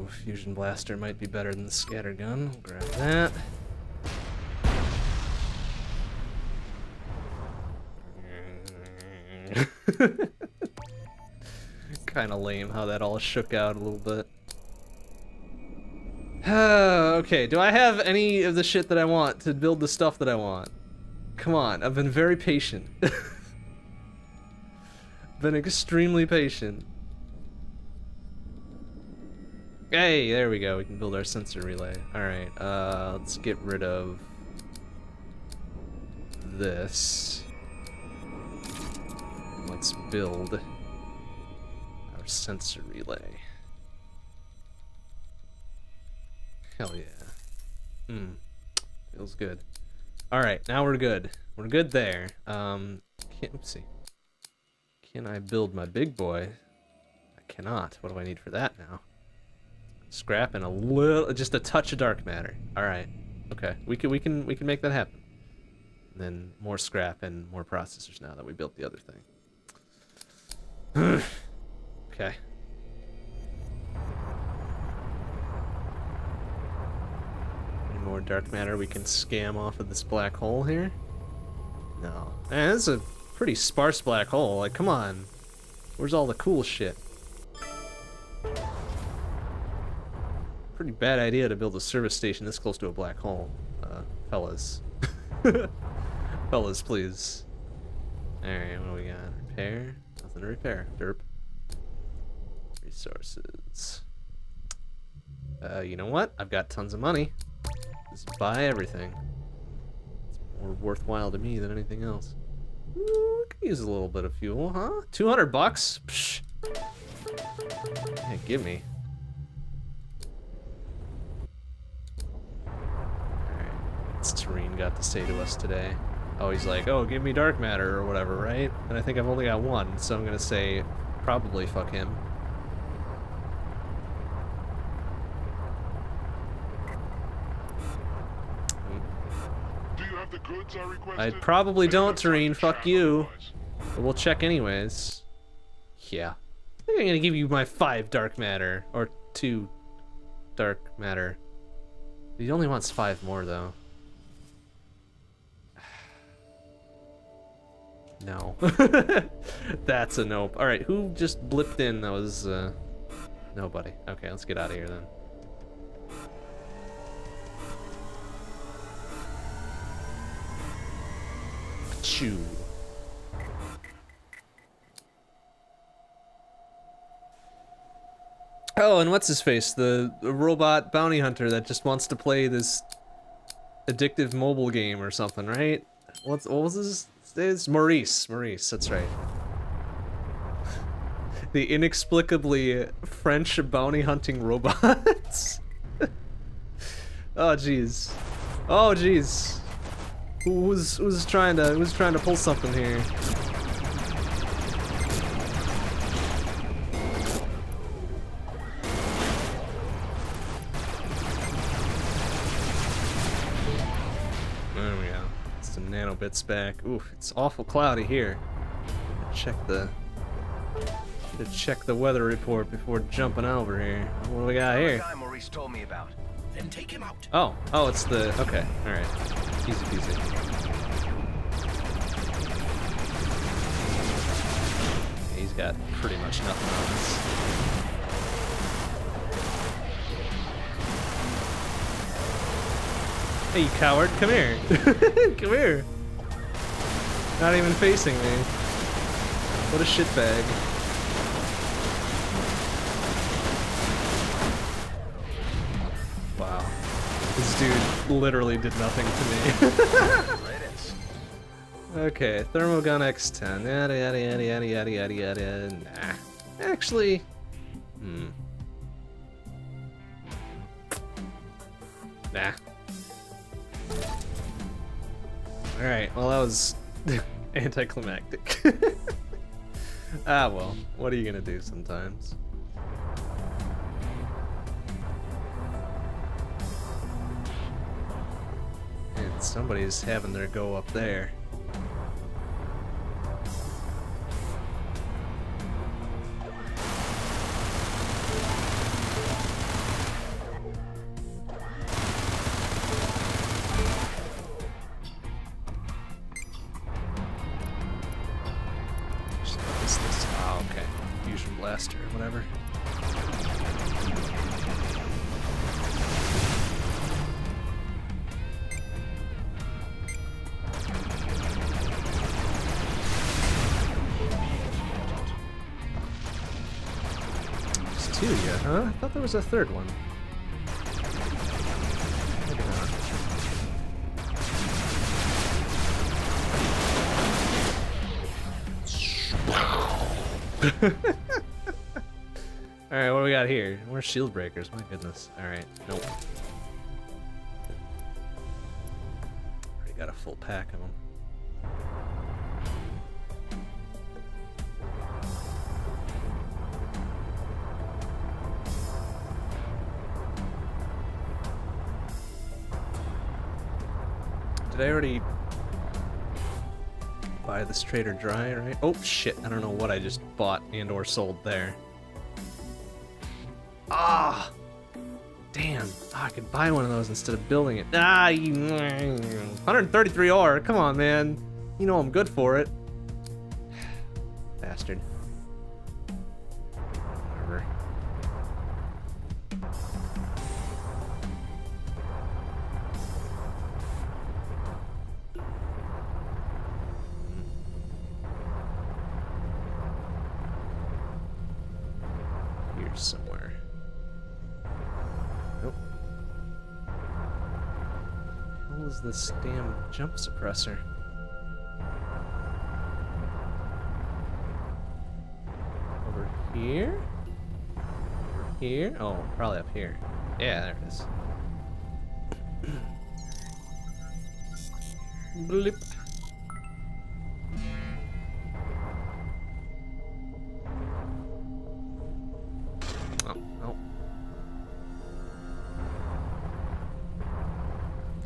Ooh, fusion blaster might be better than the scatter gun. We'll grab that. kind of lame how that all shook out a little bit. okay, do I have any of the shit that I want to build the stuff that I want? Come on, I've been very patient. been extremely patient. Hey, there we go. We can build our sensor relay. Alright, uh, let's get rid of this. Let's build our sensor relay. Hell yeah. Hmm. Feels good. Alright, now we're good. We're good there. Um, can't, oopsie. Can I build my big boy? I cannot. What do I need for that now? Scrap and a little, just a touch of dark matter. All right, okay, we can we can we can make that happen. And then more scrap and more processors now that we built the other thing. okay. Any more dark matter we can scam off of this black hole here? No. Man, this is a pretty sparse black hole. Like, come on. Where's all the cool shit? Pretty bad idea to build a service station this close to a black hole, uh, fellas. fellas, please. Alright, what do we got? Repair? Nothing to repair. Derp. Resources. Uh, you know what? I've got tons of money. Just buy everything. It's more worthwhile to me than anything else. Ooh, could use a little bit of fuel, huh? 200 bucks? Psh. Give me. Tareen got to say to us today? Oh, he's like, oh, give me dark matter or whatever, right? And I think I've only got one, so I'm gonna say probably fuck him. Do you have the goods I? I probably don't, Tareen. Fuck you. But we'll check anyways. Yeah. I think I'm gonna give you my five dark matter. Or two dark matter. He only wants five more though. No. That's a nope. Alright, who just blipped in? That was uh nobody. Okay, let's get out of here then. Chew. Oh, and what's his face? The, the robot bounty hunter that just wants to play this addictive mobile game or something, right? What's what was his? It's Maurice. Maurice. That's right. the inexplicably French bounty hunting robots. oh jeez. Oh jeez. Who was who's trying to who's trying to pull something here? Nanobits back. Oof, it's awful cloudy here. Check the to check the weather report before jumping over here. What do we got here? guy Maurice told me about. Then take him out. Oh, oh, it's the okay. All right, easy peasy. He's got pretty much nothing on us. Hey, you coward! Come here! Come here! Not even facing me. What a shitbag. Wow. This dude literally did nothing to me. okay, Thermogun X10. Yada yada yada yada yada yada yada. Nah. Actually. Hmm. Nah. Alright, well that was anticlimactic. ah well, what are you gonna do sometimes? And somebody's having their go up there. Is this? Oh, okay. Fusion blaster, whatever. There's two yet, huh? I thought there was a third one. Alright, what do we got here? More shield breakers, my goodness. Alright, nope. Already got a full pack of them. Did I already buy this Trader Dry, right? Oh shit, I don't know what I just bought and or sold there. Ah! Damn, Ah, I could buy one of those instead of building it. Ah, you, 133 ore, come on man. You know I'm good for it. Bastard. Jump suppressor? Over here? Over here? Oh, probably up here. Yeah, there it is. Blip. Oh, oh. no.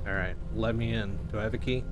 Alright, let me in. Do I have a key?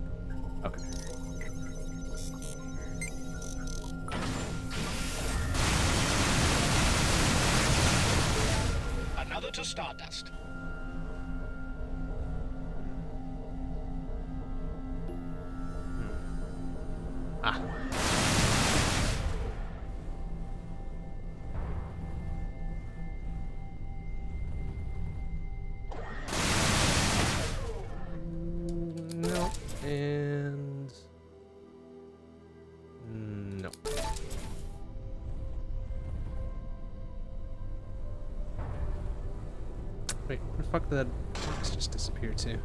To?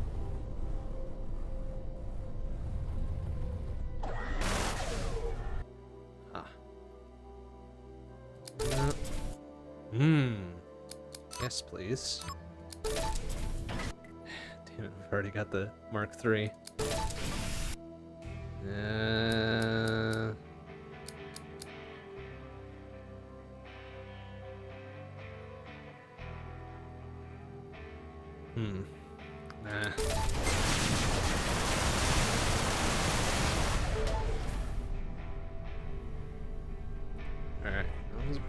Ah. Hmm. Yes, please. Damn it, we've already got the Mark III. Uh...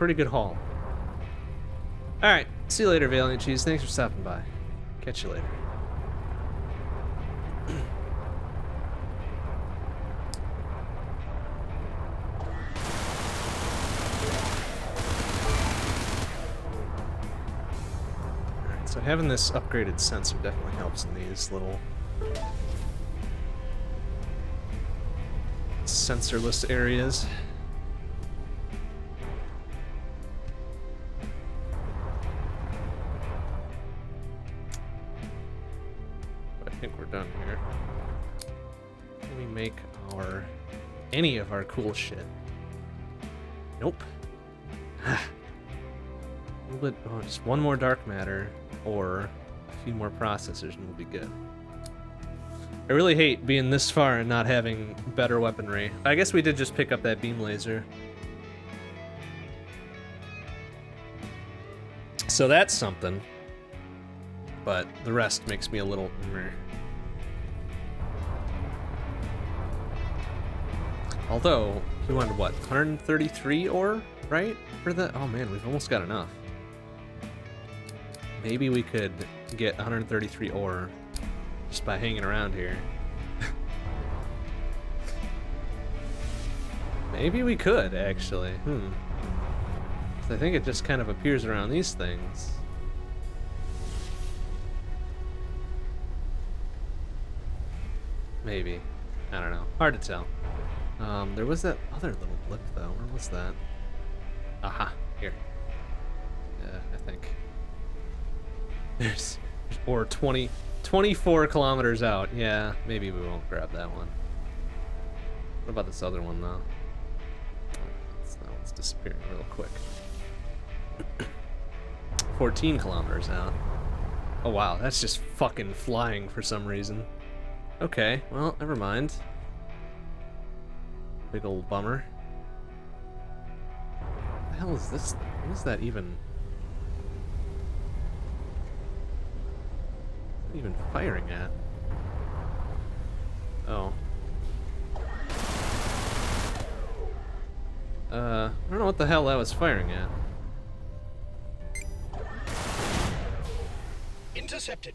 pretty good haul. Alright, see you later, Valiant Cheese. Thanks for stopping by. Catch you later. Alright, so having this upgraded sensor definitely helps in these little sensorless areas. Our cool shit? Nope. a bit. Oh, just one more dark matter or a few more processors, and we'll be good. I really hate being this far and not having better weaponry. I guess we did just pick up that beam laser. So that's something. But the rest makes me a little Although, he wanted what, 133 ore, right? For the oh man, we've almost got enough. Maybe we could get 133 ore just by hanging around here. Maybe we could, actually. Hmm. I think it just kind of appears around these things. Maybe. I don't know. Hard to tell. Um, there was that other little blip, though. Where was that? Aha. Here. Yeah, I think. There's, or 20, 24 kilometers out. Yeah, maybe we won't grab that one. What about this other one, though? That one's disappearing real quick. 14 kilometers out. Oh wow, that's just fucking flying for some reason. Okay, well, never mind. Big old bummer. What the hell is this? What is that even? What's it even firing at? Oh. Uh, I don't know what the hell that was firing at. Intercepted.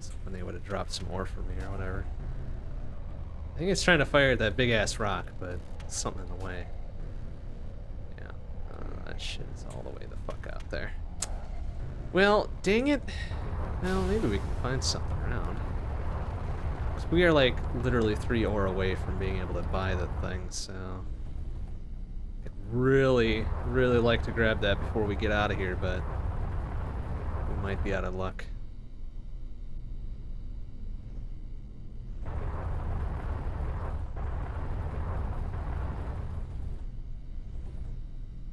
So when they would have dropped some ore for me or whatever. I think it's trying to fire that big ass rock, but something in the way. Yeah, uh, that shit is all the way the fuck out there. Well, dang it. Well, maybe we can find something around. 'Cause we are like literally three ore away from being able to buy the thing, so. Could really, really like to grab that before we get out of here, but we might be out of luck.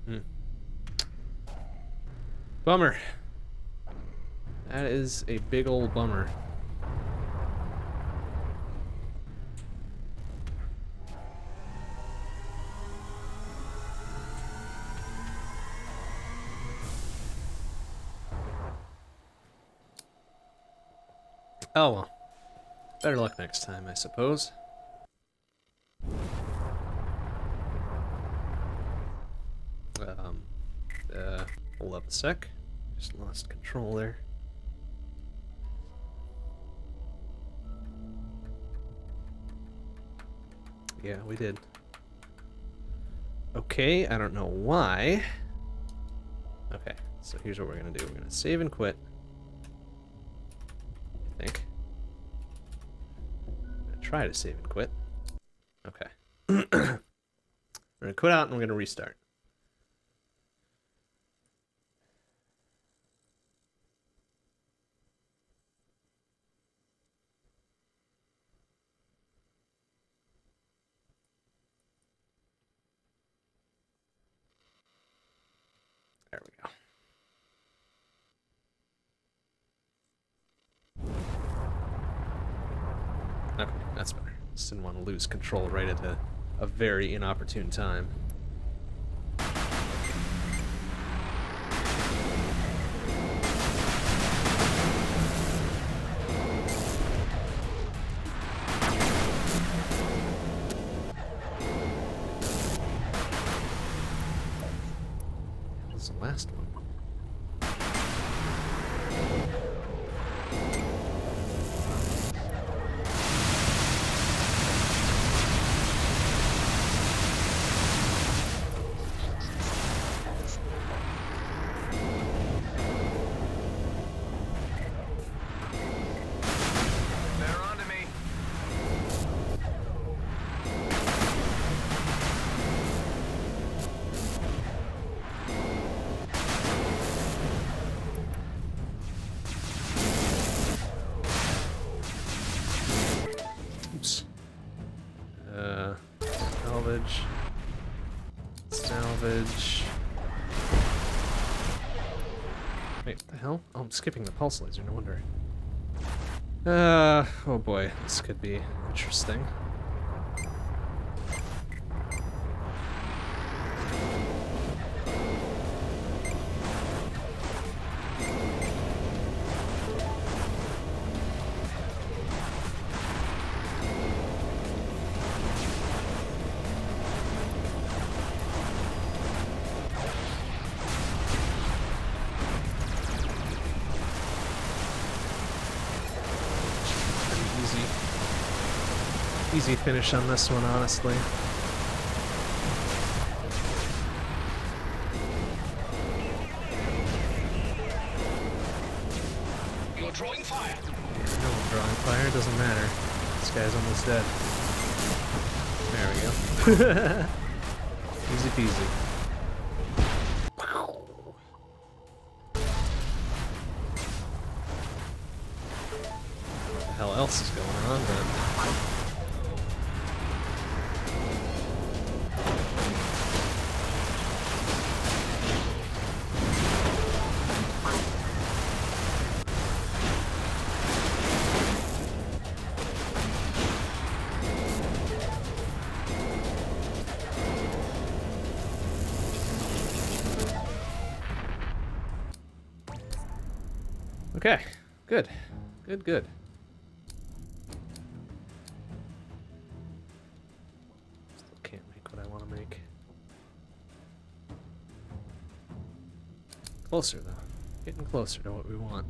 Hmm. Bummer. That is a big old bummer. Oh well. Better luck next time, I suppose. Um, uh, hold up a sec. Just lost control there. Yeah, we did. Okay, I don't know why. Okay, so here's what we're gonna do. We're gonna save and quit. I think. I'm gonna try to save and quit. Okay. we're gonna quit out and we're gonna restart. There we go. Okay, that's better. Just didn't want to lose control right at a, a very inopportune time. Pulse laser, no wonder. Uh, oh boy, this could be interesting. Easy finish on this one, honestly. You're drawing fire. No one drawing fire, doesn't matter. This guy's almost dead. There we go. Easy peasy. Good, good. Still can't make what I want to make. Closer, though. Getting closer to what we want.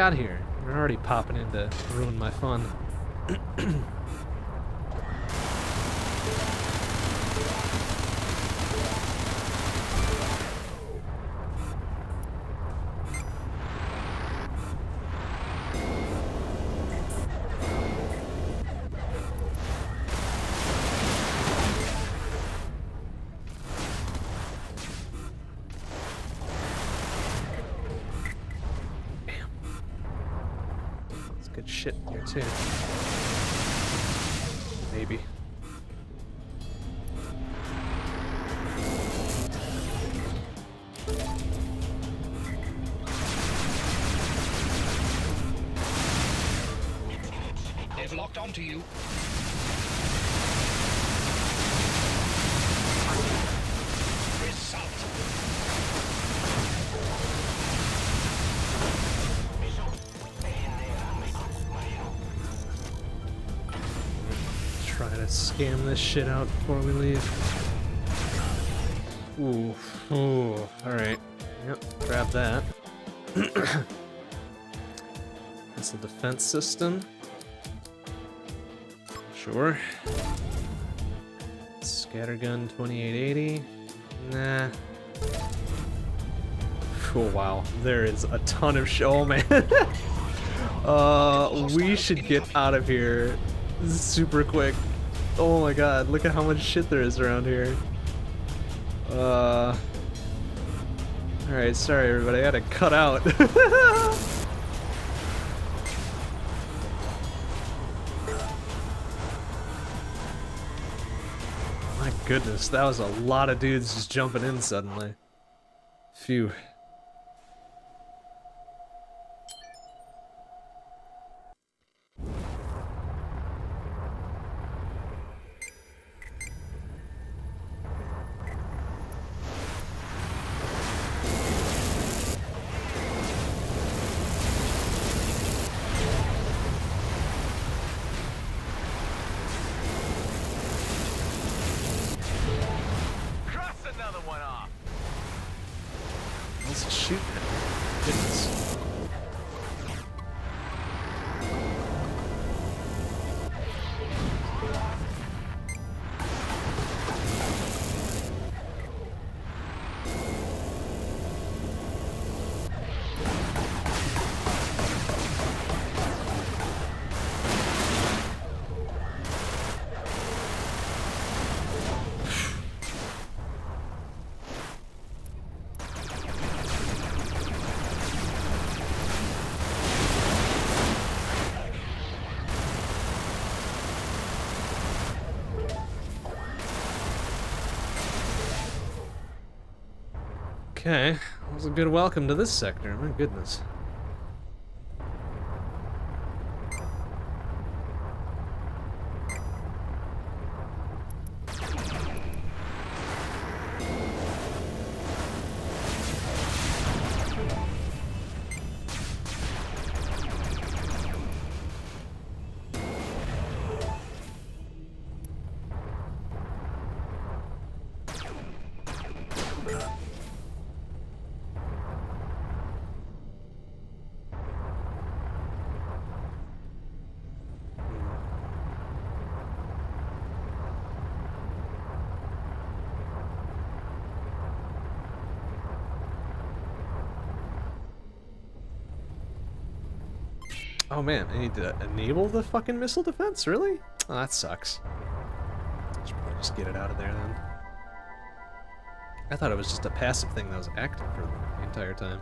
Got here. You're already popping in to ruin my fun. Shit out before we leave. Ooh, ooh, alright. Yep, grab that. That's the defense system. Sure. Scattergun 2880. Nah. Oh wow, there is a ton of show, man. uh, we should get out of here super quick. Oh my god, look at how much shit there is around here. Uh. Alright, sorry everybody, I gotta cut out. my goodness, that was a lot of dudes just jumping in suddenly. Phew. Okay, that was a good welcome to this sector. My goodness. Man, I need to enable the fucking missile defense? Really? Oh, that sucks. Should probably just get it out of there then. I thought it was just a passive thing that was active for the entire time.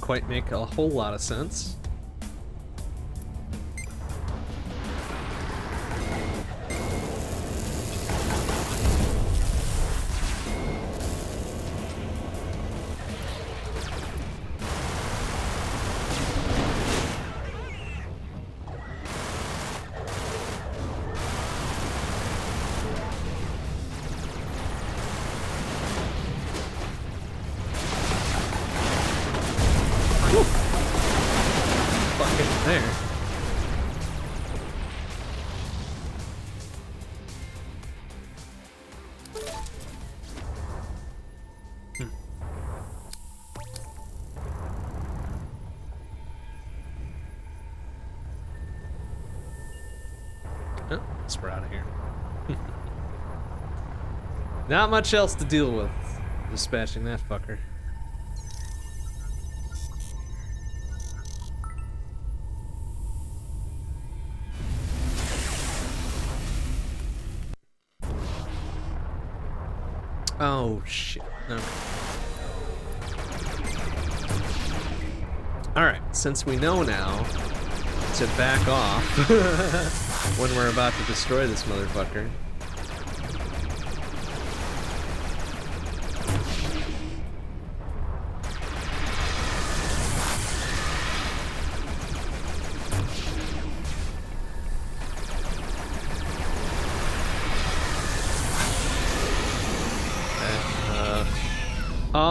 Quite make a whole lot of sense. Not much else to deal with. Dispatching that fucker. Oh shit. Okay. Alright, since we know now to back off when we're about to destroy this motherfucker.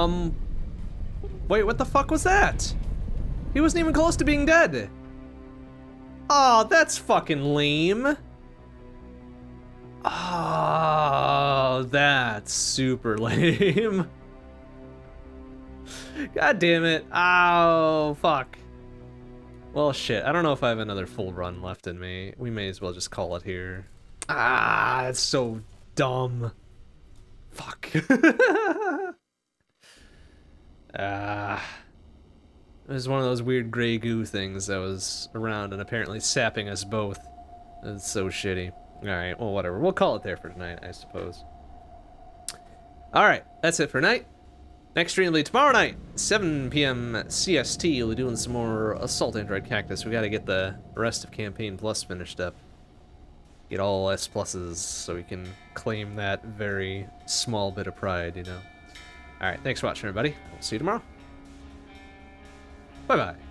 Um, wait, what the fuck was that? He wasn't even close to being dead. Oh, that's fucking lame. Oh, that's super lame. God damn it. Oh, fuck. Well, shit. I don't know if I have another full run left in me. We may as well just call it here. Ah, it's so dumb. Fuck. Ah. it was one of those weird gray goo things that was around and apparently sapping us both. It's so shitty. Alright, well, whatever. We'll call it there for tonight, I suppose. Alright, that's it for tonight. Next stream will be tomorrow night, 7 p.m. CST. We'll be doing some more Assault Android Cactus. We gotta get the rest of Campaign Plus finished up. Get all S pluses so we can claim that very small bit of pride, you know. Alright, thanks for watching, everybody. We'll see you tomorrow. 拜拜。